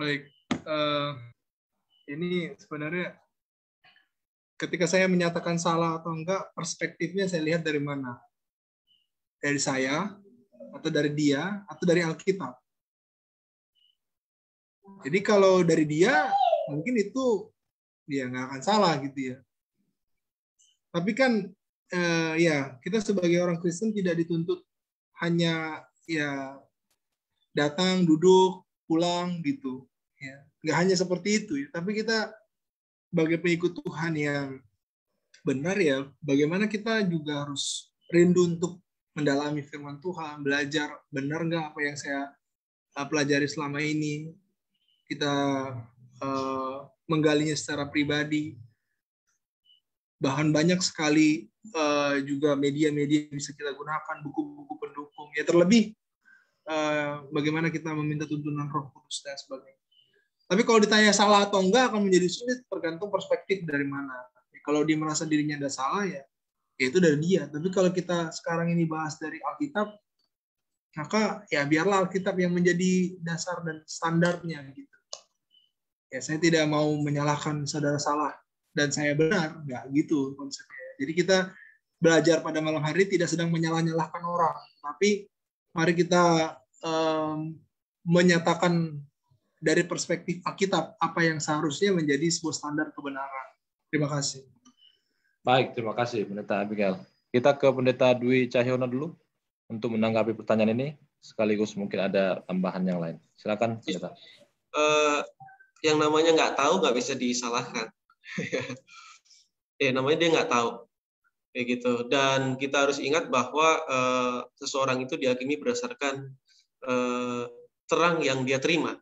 Baik, uh, ini sebenarnya ketika saya menyatakan salah atau enggak, perspektifnya saya lihat dari mana? Dari saya, atau dari dia, atau dari Alkitab. Jadi kalau dari dia, mungkin itu dia nggak akan salah gitu ya. Tapi kan eh, ya kita sebagai orang Kristen tidak dituntut hanya ya datang, duduk, pulang gitu. Ya nggak hanya seperti itu ya, tapi kita sebagai pengikut Tuhan yang benar ya, bagaimana kita juga harus rindu untuk mendalami firman Tuhan, belajar benar nggak apa yang saya uh, pelajari selama ini, kita uh, menggalinya secara pribadi, bahkan banyak sekali uh, juga media-media bisa kita gunakan, buku-buku pendukung, ya terlebih uh, bagaimana kita meminta tuntunan Roh Kudus dan sebagainya. Tapi kalau ditanya salah atau enggak akan menjadi sulit tergantung perspektif dari mana. Kalau dia merasa dirinya ada salah ya, ya itu dari dia. Tapi kalau kita sekarang ini bahas dari Alkitab, maka ya biarlah Alkitab yang menjadi dasar dan standarnya gitu. Ya saya tidak mau menyalahkan saudara salah dan saya benar, enggak gitu konsepnya. Jadi kita belajar pada malam hari tidak sedang menyalah-nyalahkan orang, tapi mari kita um, menyatakan dari perspektif Alkitab apa yang seharusnya menjadi sebuah standar kebenaran. Terima kasih. Baik, terima kasih Pendeta Abigail. Kita ke Pendeta Dwi Cahyono dulu untuk menanggapi pertanyaan ini sekaligus mungkin ada tambahan yang lain. Silakan Pendeta. Uh, yang namanya nggak tahu nggak bisa disalahkan. Eh namanya dia nggak tahu kayak gitu dan kita harus ingat bahwa uh, seseorang itu dihakimi berdasarkan uh, terang yang dia terima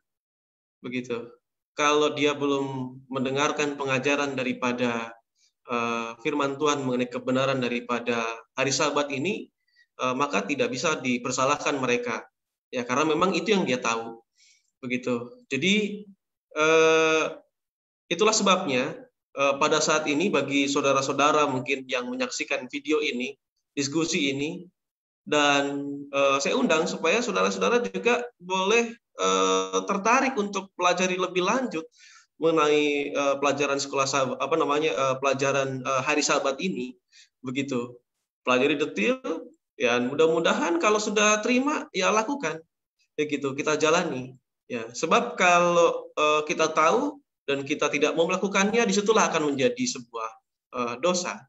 begitu. Kalau dia belum mendengarkan pengajaran daripada uh, firman Tuhan mengenai kebenaran daripada hari Sabat ini, maka tidak bisa dipersalahkan mereka. Ya, karena memang itu yang dia tahu. Begitu. Jadi itulah sebabnya pada saat ini bagi saudara-saudara mungkin yang menyaksikan video ini, diskusi ini, dan uh, saya undang supaya saudara-saudara juga boleh Eh, tertarik untuk pelajari lebih lanjut mengenai uh, pelajaran sekolah sahabat, apa namanya uh, pelajaran uh, hari sahabat ini. Begitu. Pelajari detail ya mudah-mudahan kalau sudah terima ya lakukan. Ya kita jalani. Ya sebab kalau uh, kita tahu dan kita tidak mau melakukannya di situlah akan menjadi sebuah uh, dosa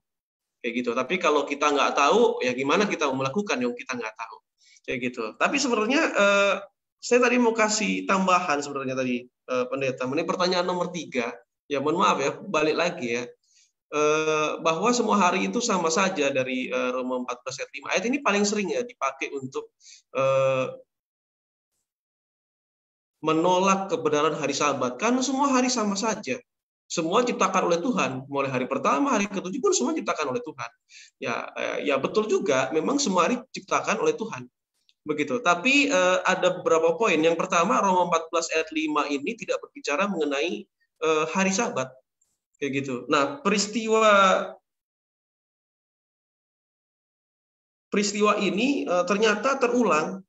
kayak gitu tapi kalau kita nggak tahu ya gimana kita mau melakukan yang kita nggak tahu kayak gitu tapi sebenarnya uh, saya tadi mau kasih tambahan sebenarnya tadi uh, pendeta. Ini pertanyaan nomor tiga. Ya mohon maaf ya, balik lagi ya. Uh, bahwa semua hari itu sama saja dari uh, Roma 14 ayat 5. Ayat ini paling sering ya dipakai untuk uh, menolak kebenaran hari Sabat. Karena semua hari sama saja. Semua ciptakan oleh Tuhan, mulai hari pertama, hari ketujuh pun semua ciptakan oleh Tuhan. Ya, ya betul juga, memang semua hari ciptakan oleh Tuhan begitu. Tapi uh, ada beberapa poin. Yang pertama Roma 14 ayat 5 ini tidak berbicara mengenai uh, hari Sabat. Kayak gitu. Nah, peristiwa peristiwa ini uh, ternyata terulang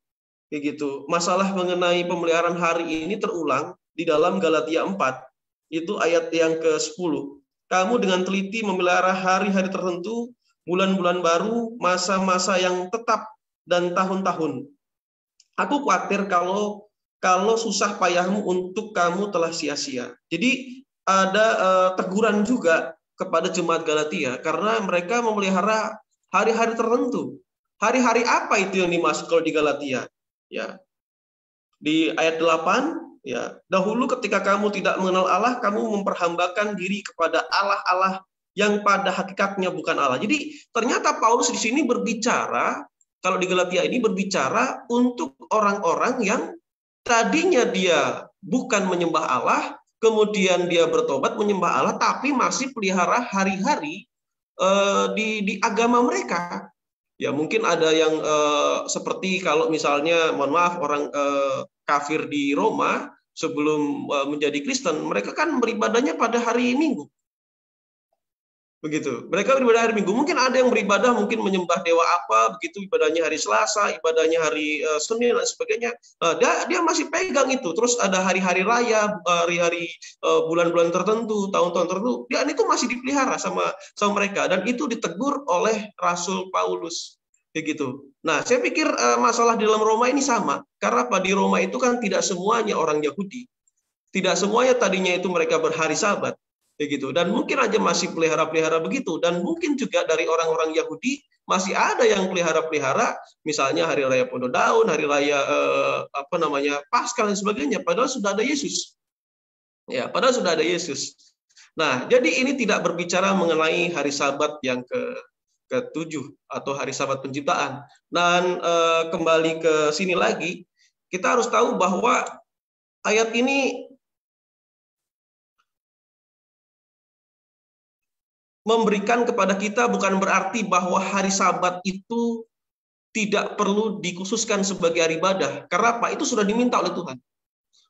kayak gitu. Masalah mengenai pemeliharaan hari ini terulang di dalam Galatia 4. Itu ayat yang ke-10. Kamu dengan teliti memelihara hari-hari tertentu, bulan-bulan baru, masa-masa yang tetap dan tahun-tahun. Aku khawatir kalau kalau susah payahmu untuk kamu telah sia-sia. Jadi ada uh, teguran juga kepada jemaat Galatia karena mereka memelihara hari-hari tertentu. Hari-hari apa itu yang dimaksud kalau di Galatia? Ya. Di ayat 8 ya, dahulu ketika kamu tidak mengenal Allah, kamu memperhambakan diri kepada Allah-Allah yang pada hakikatnya bukan Allah. Jadi ternyata Paulus di sini berbicara kalau di Galatia ini berbicara untuk orang-orang yang tadinya dia bukan menyembah Allah, kemudian dia bertobat menyembah Allah, tapi masih pelihara hari-hari uh, di, di agama mereka. Ya mungkin ada yang uh, seperti kalau misalnya, mohon maaf, orang uh, kafir di Roma sebelum uh, menjadi Kristen, mereka kan beribadahnya pada hari Minggu begitu. Mereka beribadah hari Minggu. Mungkin ada yang beribadah mungkin menyembah dewa apa, begitu ibadahnya hari Selasa, ibadahnya hari uh, Senin dan sebagainya. Uh, dia dia masih pegang itu. Terus ada hari-hari raya, hari-hari uh, bulan-bulan tertentu, tahun-tahun tertentu. Dia itu masih dipelihara sama sama mereka dan itu ditegur oleh Rasul Paulus. Begitu. Nah, saya pikir uh, masalah di dalam Roma ini sama. Karena apa di Roma itu kan tidak semuanya orang Yahudi. Tidak semuanya tadinya itu mereka berhari Sabat begitu dan mungkin aja masih pelihara-pelihara begitu dan mungkin juga dari orang-orang Yahudi masih ada yang pelihara-pelihara misalnya hari raya Pondok Daun, hari raya eh, apa namanya Paskah dan sebagainya padahal sudah ada Yesus. Ya, padahal sudah ada Yesus. Nah, jadi ini tidak berbicara mengenai hari Sabat yang ke ketujuh atau hari Sabat penciptaan. Dan eh, kembali ke sini lagi, kita harus tahu bahwa ayat ini memberikan kepada kita bukan berarti bahwa hari Sabat itu tidak perlu dikhususkan sebagai hari ibadah. Karena apa? Itu sudah diminta oleh Tuhan.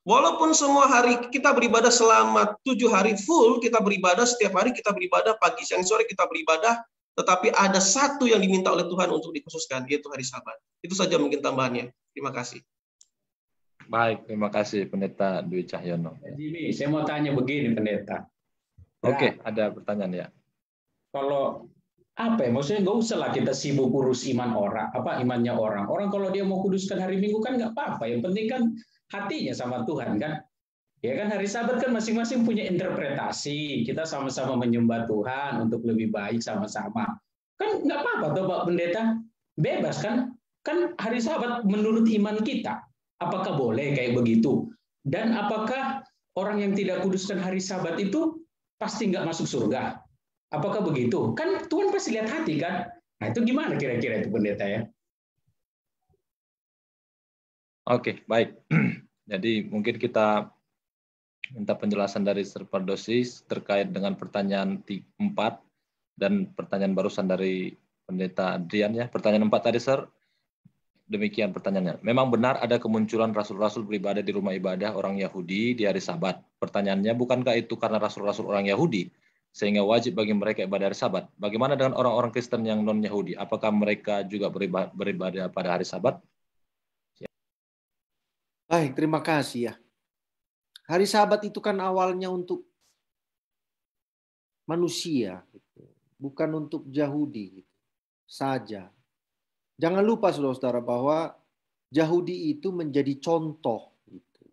Walaupun semua hari kita beribadah selama tujuh hari full, kita beribadah setiap hari kita beribadah pagi, siang, sore kita beribadah, tetapi ada satu yang diminta oleh Tuhan untuk dikhususkan, yaitu hari Sabat. Itu saja mungkin tambahannya. Terima kasih. Baik, terima kasih Pendeta Dwi Cahyono. Jimmy, saya mau tanya begini Pendeta. Oke, ada pertanyaan ya kalau apa ya maksudnya nggak usah lah kita sibuk urus iman orang apa imannya orang. Orang kalau dia mau kuduskan hari minggu kan nggak apa-apa yang penting kan hatinya sama Tuhan kan. Ya kan hari Sabat kan masing-masing punya interpretasi. Kita sama-sama menyembah Tuhan untuk lebih baik sama-sama. Kan nggak apa-apa tuh Pak Pendeta. Bebas kan. Kan hari Sabat menurut iman kita apakah boleh kayak begitu? Dan apakah orang yang tidak kuduskan hari Sabat itu pasti nggak masuk surga Apakah begitu? Kan Tuhan pasti lihat hati kan? Nah itu gimana kira-kira itu pendeta ya? Oke, baik. Jadi mungkin kita minta penjelasan dari Serpadosis terkait dengan pertanyaan 4 dan pertanyaan barusan dari pendeta Adrian ya. Pertanyaan 4 tadi, Sir. Demikian pertanyaannya. Memang benar ada kemunculan rasul-rasul beribadah di rumah ibadah orang Yahudi di hari Sabat. Pertanyaannya, bukankah itu karena rasul-rasul orang Yahudi? Sehingga wajib bagi mereka ibadah hari Sabat. Bagaimana dengan orang-orang Kristen yang non Yahudi? Apakah mereka juga beribadah, pada hari Sabat? Baik, terima kasih ya. Hari Sabat itu kan awalnya untuk manusia, gitu. bukan untuk Yahudi gitu. saja. Jangan lupa saudara-saudara bahwa Yahudi itu menjadi contoh. Gitu.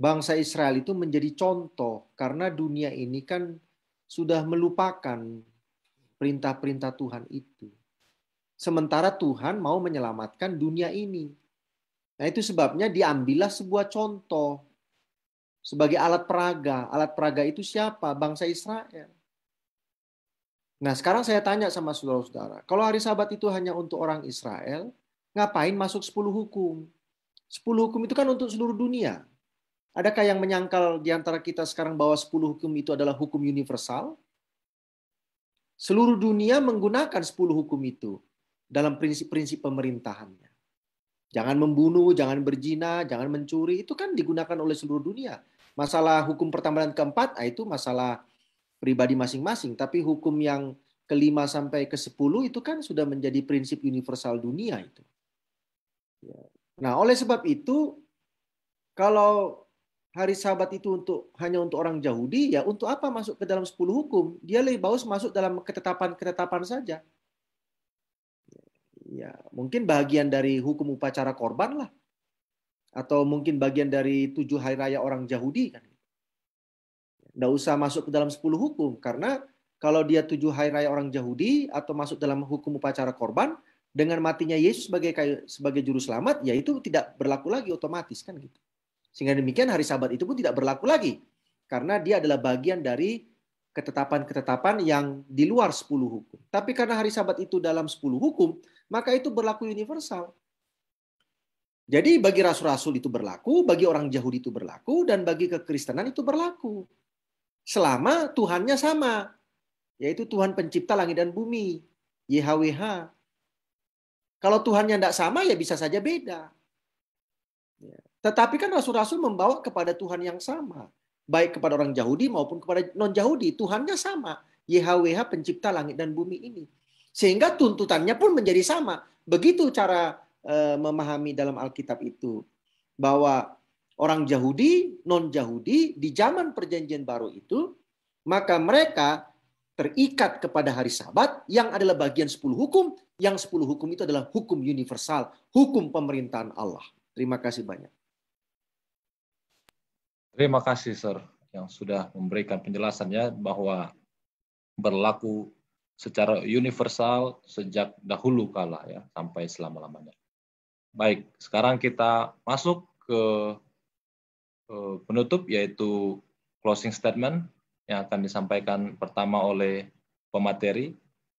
Bangsa Israel itu menjadi contoh karena dunia ini kan sudah melupakan perintah-perintah Tuhan itu. Sementara Tuhan mau menyelamatkan dunia ini. Nah itu sebabnya diambillah sebuah contoh. sebagai alat peraga. Alat peraga itu siapa? Bangsa Israel. Nah, sekarang saya tanya sama saudara-saudara, kalau hari Sabat itu hanya untuk orang Israel, ngapain masuk 10 hukum? 10 hukum itu kan untuk seluruh dunia. Adakah yang menyangkal di antara kita sekarang bahwa 10 hukum itu adalah hukum universal? Seluruh dunia menggunakan 10 hukum itu dalam prinsip-prinsip pemerintahannya. Jangan membunuh, jangan berzina, jangan mencuri, itu kan digunakan oleh seluruh dunia. Masalah hukum pertama dan keempat, ah, itu masalah pribadi masing-masing. Tapi hukum yang kelima sampai ke sepuluh itu kan sudah menjadi prinsip universal dunia itu. Ya. Nah, oleh sebab itu, kalau hari Sabat itu untuk hanya untuk orang Yahudi, ya untuk apa masuk ke dalam sepuluh hukum? Dia lebih bagus masuk dalam ketetapan-ketetapan saja. Ya, mungkin bagian dari hukum upacara korban lah, atau mungkin bagian dari tujuh hari raya orang Yahudi kan. Nggak usah masuk ke dalam sepuluh hukum karena kalau dia tujuh hari raya orang Yahudi atau masuk dalam hukum upacara korban dengan matinya Yesus sebagai sebagai juru selamat, ya itu tidak berlaku lagi otomatis kan gitu. Sehingga demikian hari Sabat itu pun tidak berlaku lagi karena dia adalah bagian dari ketetapan-ketetapan yang di luar sepuluh hukum. Tapi karena hari Sabat itu dalam sepuluh hukum, maka itu berlaku universal. Jadi bagi rasul-rasul itu berlaku, bagi orang Yahudi itu berlaku, dan bagi kekristenan itu berlaku selama Tuhannya sama, yaitu Tuhan pencipta langit dan bumi, YHWH. Kalau Tuhannya tidak sama, ya bisa saja beda. Tetapi kan rasul-rasul membawa kepada Tuhan yang sama. Baik kepada orang Yahudi maupun kepada non-Yahudi. Tuhannya sama. YHWH pencipta langit dan bumi ini. Sehingga tuntutannya pun menjadi sama. Begitu cara eh, memahami dalam Alkitab itu. Bahwa orang Yahudi, non-Yahudi di zaman perjanjian baru itu, maka mereka terikat kepada hari sabat yang adalah bagian 10 hukum, yang 10 hukum itu adalah hukum universal, hukum pemerintahan Allah. Terima kasih banyak. Terima kasih, Sir, yang sudah memberikan penjelasannya bahwa berlaku secara universal sejak dahulu kala ya sampai selama-lamanya. Baik, sekarang kita masuk ke Eh, penutup yaitu closing statement yang akan disampaikan pertama oleh pemateri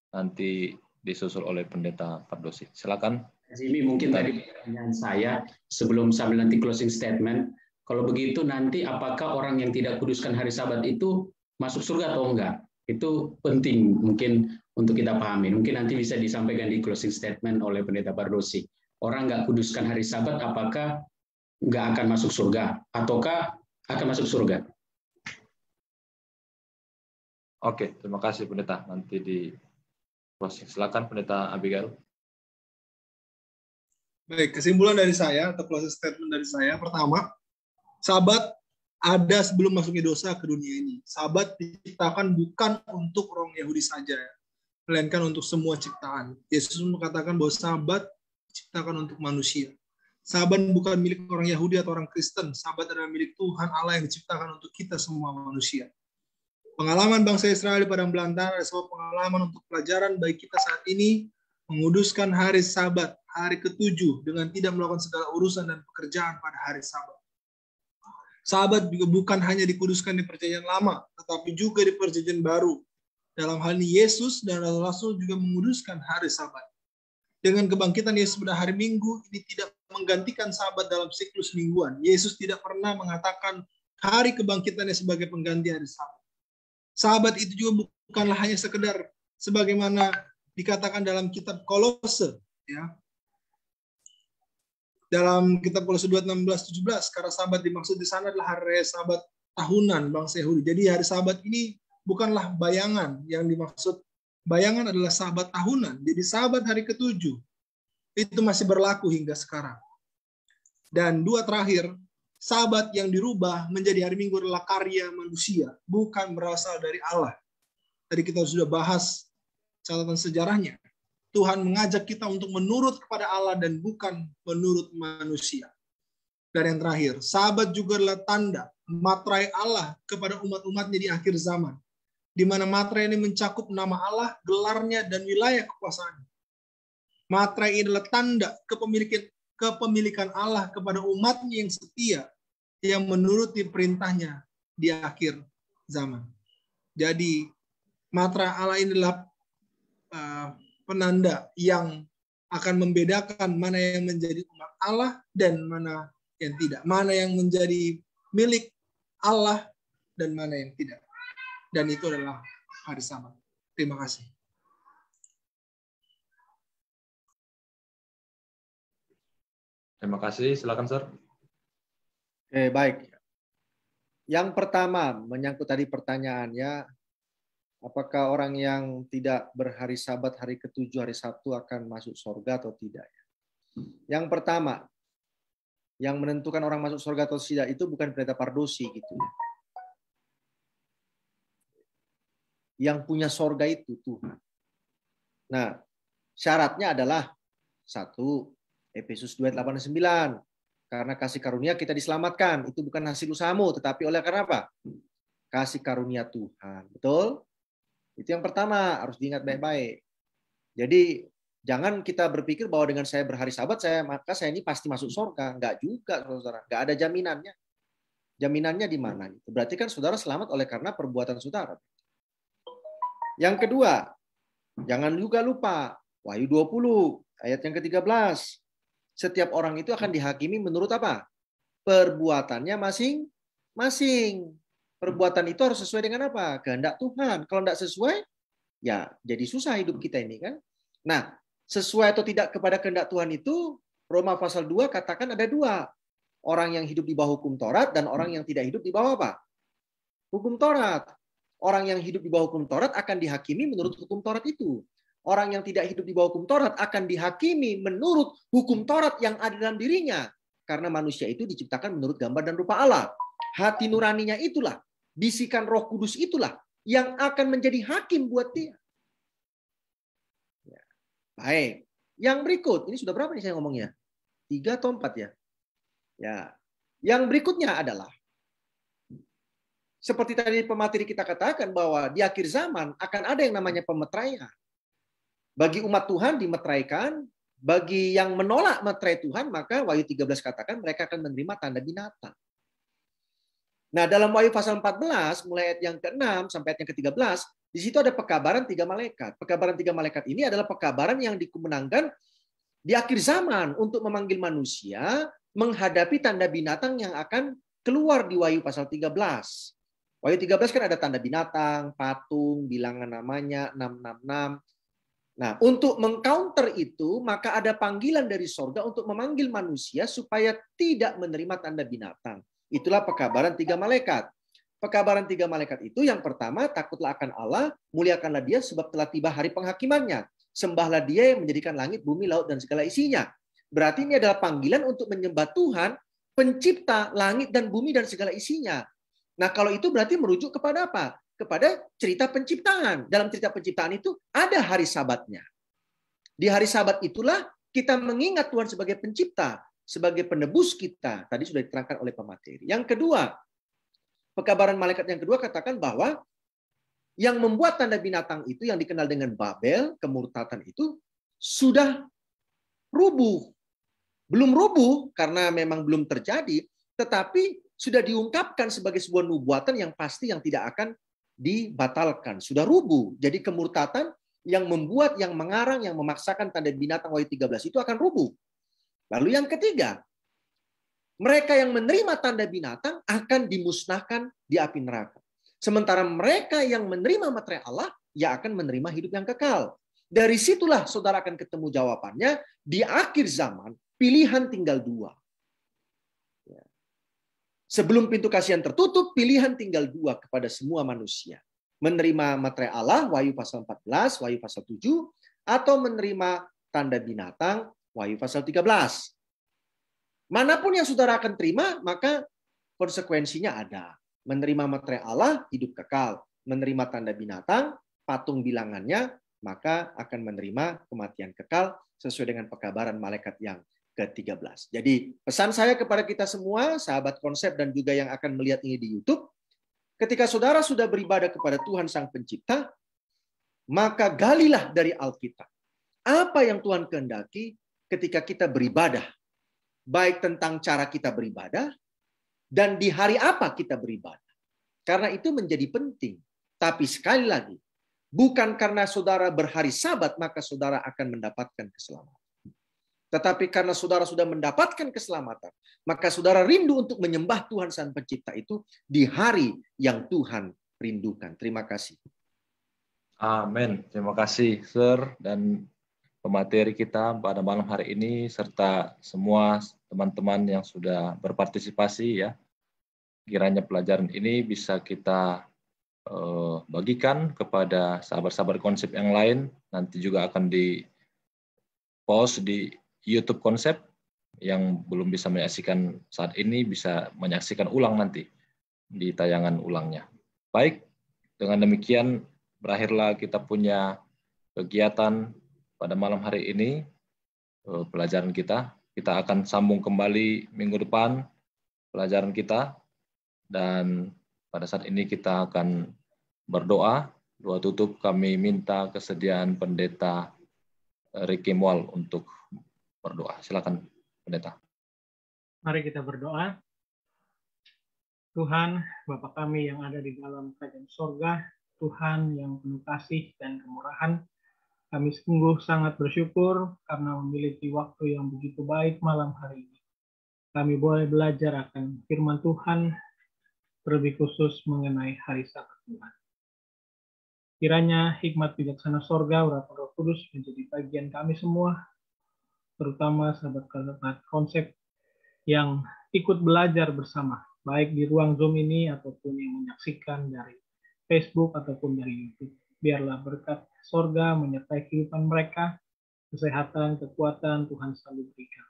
nanti disusul oleh pendeta Pardosi. Silakan. Jimmy mungkin tadi pertanyaan saya sebelum sambil nanti closing statement, kalau begitu nanti apakah orang yang tidak kuduskan hari Sabat itu masuk surga atau enggak? Itu penting mungkin untuk kita pahami. Mungkin nanti bisa disampaikan di closing statement oleh pendeta Pardosi. Orang nggak kuduskan hari Sabat, apakah nggak akan masuk surga ataukah akan masuk surga? Oke, terima kasih pendeta. Nanti di closing. Silakan pendeta Abigail. Baik, kesimpulan dari saya atau closing statement dari saya pertama, sahabat ada sebelum masuknya dosa ke dunia ini. Sahabat diciptakan bukan untuk orang Yahudi saja, melainkan untuk semua ciptaan. Yesus mengatakan bahwa sahabat diciptakan untuk manusia. Sahabat bukan milik orang Yahudi atau orang Kristen. Sahabat adalah milik Tuhan Allah yang diciptakan untuk kita semua manusia. Pengalaman bangsa Israel di padang belantara adalah sebuah pengalaman untuk pelajaran bagi kita saat ini menguduskan hari sabat, hari ketujuh, dengan tidak melakukan segala urusan dan pekerjaan pada hari sabat. Sahabat juga bukan hanya dikuduskan di perjanjian lama, tetapi juga di perjanjian baru. Dalam hal ini Yesus dan Rasul juga menguduskan hari sabat. Dengan kebangkitan Yesus pada hari Minggu, ini tidak menggantikan sahabat dalam siklus mingguan. Yesus tidak pernah mengatakan hari kebangkitannya sebagai pengganti hari sabat. Sahabat itu juga bukanlah hanya sekedar sebagaimana dikatakan dalam kitab Kolose ya. Dalam kitab Kolose 2 16 17 karena sahabat dimaksud di sana adalah hari sahabat tahunan bangsa Yahudi. Jadi hari sahabat ini bukanlah bayangan yang dimaksud bayangan adalah sahabat tahunan. Jadi sahabat hari ketujuh itu masih berlaku hingga sekarang. Dan dua terakhir, sabat yang dirubah menjadi hari Minggu adalah karya manusia, bukan berasal dari Allah. Tadi kita sudah bahas catatan sejarahnya. Tuhan mengajak kita untuk menurut kepada Allah dan bukan menurut manusia. Dan yang terakhir, sahabat juga adalah tanda materai Allah kepada umat-umatnya di akhir zaman. Di mana materai ini mencakup nama Allah, gelarnya, dan wilayah kekuasaannya. Materai ini adalah tanda kepemilikan kepemilikan Allah kepada umatnya yang setia yang menuruti perintahnya di akhir zaman. Jadi matra Allah ini adalah uh, penanda yang akan membedakan mana yang menjadi umat Allah dan mana yang tidak. Mana yang menjadi milik Allah dan mana yang tidak. Dan itu adalah hari sabat. Terima kasih. Terima kasih. Silakan, Sir. Oke, baik. Yang pertama, menyangkut tadi pertanyaannya, apakah orang yang tidak berhari sabat hari ketujuh hari Sabtu akan masuk surga atau tidak? Yang pertama, yang menentukan orang masuk surga atau tidak itu bukan pendeta pardosi gitu ya. Yang punya surga itu Tuhan. Nah, syaratnya adalah satu, Efesus 2 8 9. Karena kasih karunia kita diselamatkan. Itu bukan hasil usahamu, tetapi oleh karena apa? Kasih karunia Tuhan. Betul? Itu yang pertama, harus diingat baik-baik. Jadi jangan kita berpikir bahwa dengan saya berhari sabat saya maka saya ini pasti masuk surga. Enggak juga, saudara. Enggak ada jaminannya. Jaminannya di mana? Berarti kan saudara selamat oleh karena perbuatan saudara. Yang kedua, jangan juga lupa Wahyu 20 ayat yang ke-13 setiap orang itu akan dihakimi menurut apa? Perbuatannya masing-masing. Perbuatan itu harus sesuai dengan apa? Kehendak Tuhan. Kalau tidak sesuai, ya jadi susah hidup kita ini kan. Nah, sesuai atau tidak kepada kehendak Tuhan itu, Roma pasal 2 katakan ada dua. Orang yang hidup di bawah hukum Taurat dan orang yang tidak hidup di bawah apa? Hukum Taurat. Orang yang hidup di bawah hukum Taurat akan dihakimi menurut hukum Taurat itu orang yang tidak hidup di bawah hukum Taurat akan dihakimi menurut hukum Taurat yang ada dalam dirinya. Karena manusia itu diciptakan menurut gambar dan rupa Allah. Hati nuraninya itulah, bisikan roh kudus itulah yang akan menjadi hakim buat dia. Ya. Baik. Yang berikut, ini sudah berapa nih saya ngomongnya? Tiga atau empat ya? Ya. Yang berikutnya adalah seperti tadi pemateri kita katakan bahwa di akhir zaman akan ada yang namanya pemetraian. Bagi umat Tuhan dimeteraikan, bagi yang menolak meterai Tuhan, maka Wahyu 13 katakan mereka akan menerima tanda binatang. Nah, dalam Wahyu pasal 14, mulai ayat yang ke-6 sampai ayat yang ke-13, di situ ada pekabaran tiga malaikat. Pekabaran tiga malaikat ini adalah pekabaran yang dikemenangkan di akhir zaman untuk memanggil manusia menghadapi tanda binatang yang akan keluar di Wahyu pasal 13. Wahyu 13 kan ada tanda binatang, patung, bilangan namanya, 666, Nah, untuk mengcounter itu, maka ada panggilan dari sorga untuk memanggil manusia supaya tidak menerima tanda binatang. Itulah pekabaran tiga malaikat. Pekabaran tiga malaikat itu yang pertama, takutlah akan Allah, muliakanlah dia sebab telah tiba hari penghakimannya. Sembahlah dia yang menjadikan langit, bumi, laut, dan segala isinya. Berarti ini adalah panggilan untuk menyembah Tuhan, pencipta langit dan bumi dan segala isinya. Nah kalau itu berarti merujuk kepada apa? kepada cerita penciptaan. Dalam cerita penciptaan itu ada hari sabatnya. Di hari sabat itulah kita mengingat Tuhan sebagai pencipta, sebagai penebus kita. Tadi sudah diterangkan oleh pemateri. Yang kedua, pekabaran malaikat yang kedua katakan bahwa yang membuat tanda binatang itu yang dikenal dengan Babel, kemurtatan itu sudah rubuh. Belum rubuh karena memang belum terjadi, tetapi sudah diungkapkan sebagai sebuah nubuatan yang pasti yang tidak akan dibatalkan, sudah rubuh. Jadi kemurtatan yang membuat, yang mengarang, yang memaksakan tanda binatang Wahyu 13 itu akan rubuh. Lalu yang ketiga, mereka yang menerima tanda binatang akan dimusnahkan di api neraka. Sementara mereka yang menerima materai Allah, ya akan menerima hidup yang kekal. Dari situlah saudara akan ketemu jawabannya. Di akhir zaman, pilihan tinggal dua. Sebelum pintu kasihan tertutup, pilihan tinggal dua kepada semua manusia. Menerima materai Allah, Wahyu pasal 14, Wahyu pasal 7, atau menerima tanda binatang, Wahyu pasal 13. Mana pun yang saudara akan terima, maka konsekuensinya ada. Menerima materai Allah, hidup kekal. Menerima tanda binatang, patung bilangannya, maka akan menerima kematian kekal sesuai dengan pekabaran malaikat yang ke-13. Jadi pesan saya kepada kita semua, sahabat konsep dan juga yang akan melihat ini di YouTube, ketika saudara sudah beribadah kepada Tuhan Sang Pencipta, maka galilah dari Alkitab. Apa yang Tuhan kehendaki ketika kita beribadah? Baik tentang cara kita beribadah, dan di hari apa kita beribadah. Karena itu menjadi penting. Tapi sekali lagi, bukan karena saudara berhari sabat maka saudara akan mendapatkan keselamatan. Tetapi karena saudara sudah mendapatkan keselamatan, maka saudara rindu untuk menyembah Tuhan Sang Pencipta itu di hari yang Tuhan rindukan. Terima kasih. Amin. Terima kasih, Sir, dan pemateri kita pada malam hari ini, serta semua teman-teman yang sudah berpartisipasi ya. Kiranya pelajaran ini bisa kita uh, bagikan kepada sahabat-sahabat konsep yang lain. Nanti juga akan di post di YouTube konsep yang belum bisa menyaksikan saat ini bisa menyaksikan ulang nanti di tayangan ulangnya. Baik, dengan demikian berakhirlah kita punya kegiatan pada malam hari ini eh, pelajaran kita. Kita akan sambung kembali minggu depan pelajaran kita dan pada saat ini kita akan berdoa. Doa tutup kami minta kesediaan pendeta Ricky Mual untuk berdoa. Silakan pendeta. Mari kita berdoa. Tuhan, Bapa kami yang ada di dalam kerajaan sorga, Tuhan yang penuh kasih dan kemurahan, kami sungguh sangat bersyukur karena memiliki waktu yang begitu baik malam hari ini. Kami boleh belajar akan firman Tuhan, terlebih khusus mengenai hari sabat Tuhan. Kiranya hikmat bijaksana sorga, urapan roh kudus menjadi bagian kami semua, terutama sahabat-sahabat konsep yang ikut belajar bersama, baik di ruang Zoom ini ataupun yang menyaksikan dari Facebook ataupun dari YouTube. Biarlah berkat sorga menyertai kehidupan mereka, kesehatan, kekuatan Tuhan selalu berikan.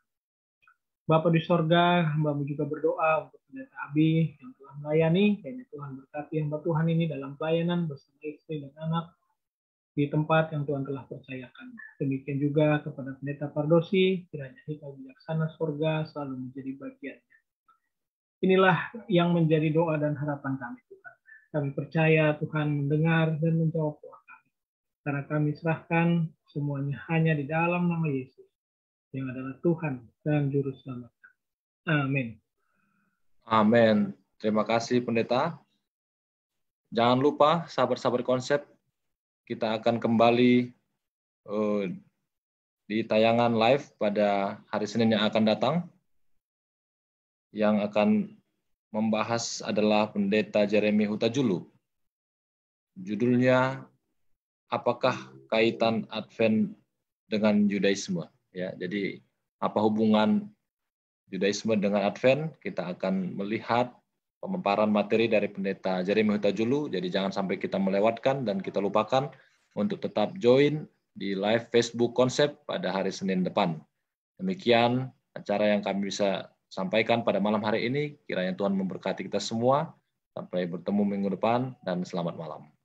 Bapak di sorga, hamba juga berdoa untuk pendeta Abi yang telah melayani, dan Tuhan berkati hamba Tuhan ini dalam pelayanan bersama istri dan anak, di tempat yang Tuhan telah percayakan. Demikian juga kepada pendeta Pardosi, kiranya hikmat bijaksana surga selalu menjadi bagiannya. Inilah yang menjadi doa dan harapan kami Tuhan. Kami percaya Tuhan mendengar dan menjawab doa. Karena kami serahkan semuanya hanya di dalam nama Yesus, yang adalah Tuhan dan Juru Selamat. Amin. Amin. Terima kasih pendeta. Jangan lupa sahabat-sahabat konsep kita akan kembali uh, di tayangan live pada hari Senin yang akan datang. Yang akan membahas adalah Pendeta Jeremy Hutajulu. Judulnya apakah kaitan Advent dengan Judaisme? Ya, jadi apa hubungan Judaisme dengan Advent? Kita akan melihat pemaparan materi dari pendeta Jeremy Hutajulu, jadi jangan sampai kita melewatkan dan kita lupakan untuk tetap join di live Facebook konsep pada hari Senin depan. Demikian acara yang kami bisa sampaikan pada malam hari ini. Kiranya Tuhan memberkati kita semua. Sampai bertemu minggu depan dan selamat malam.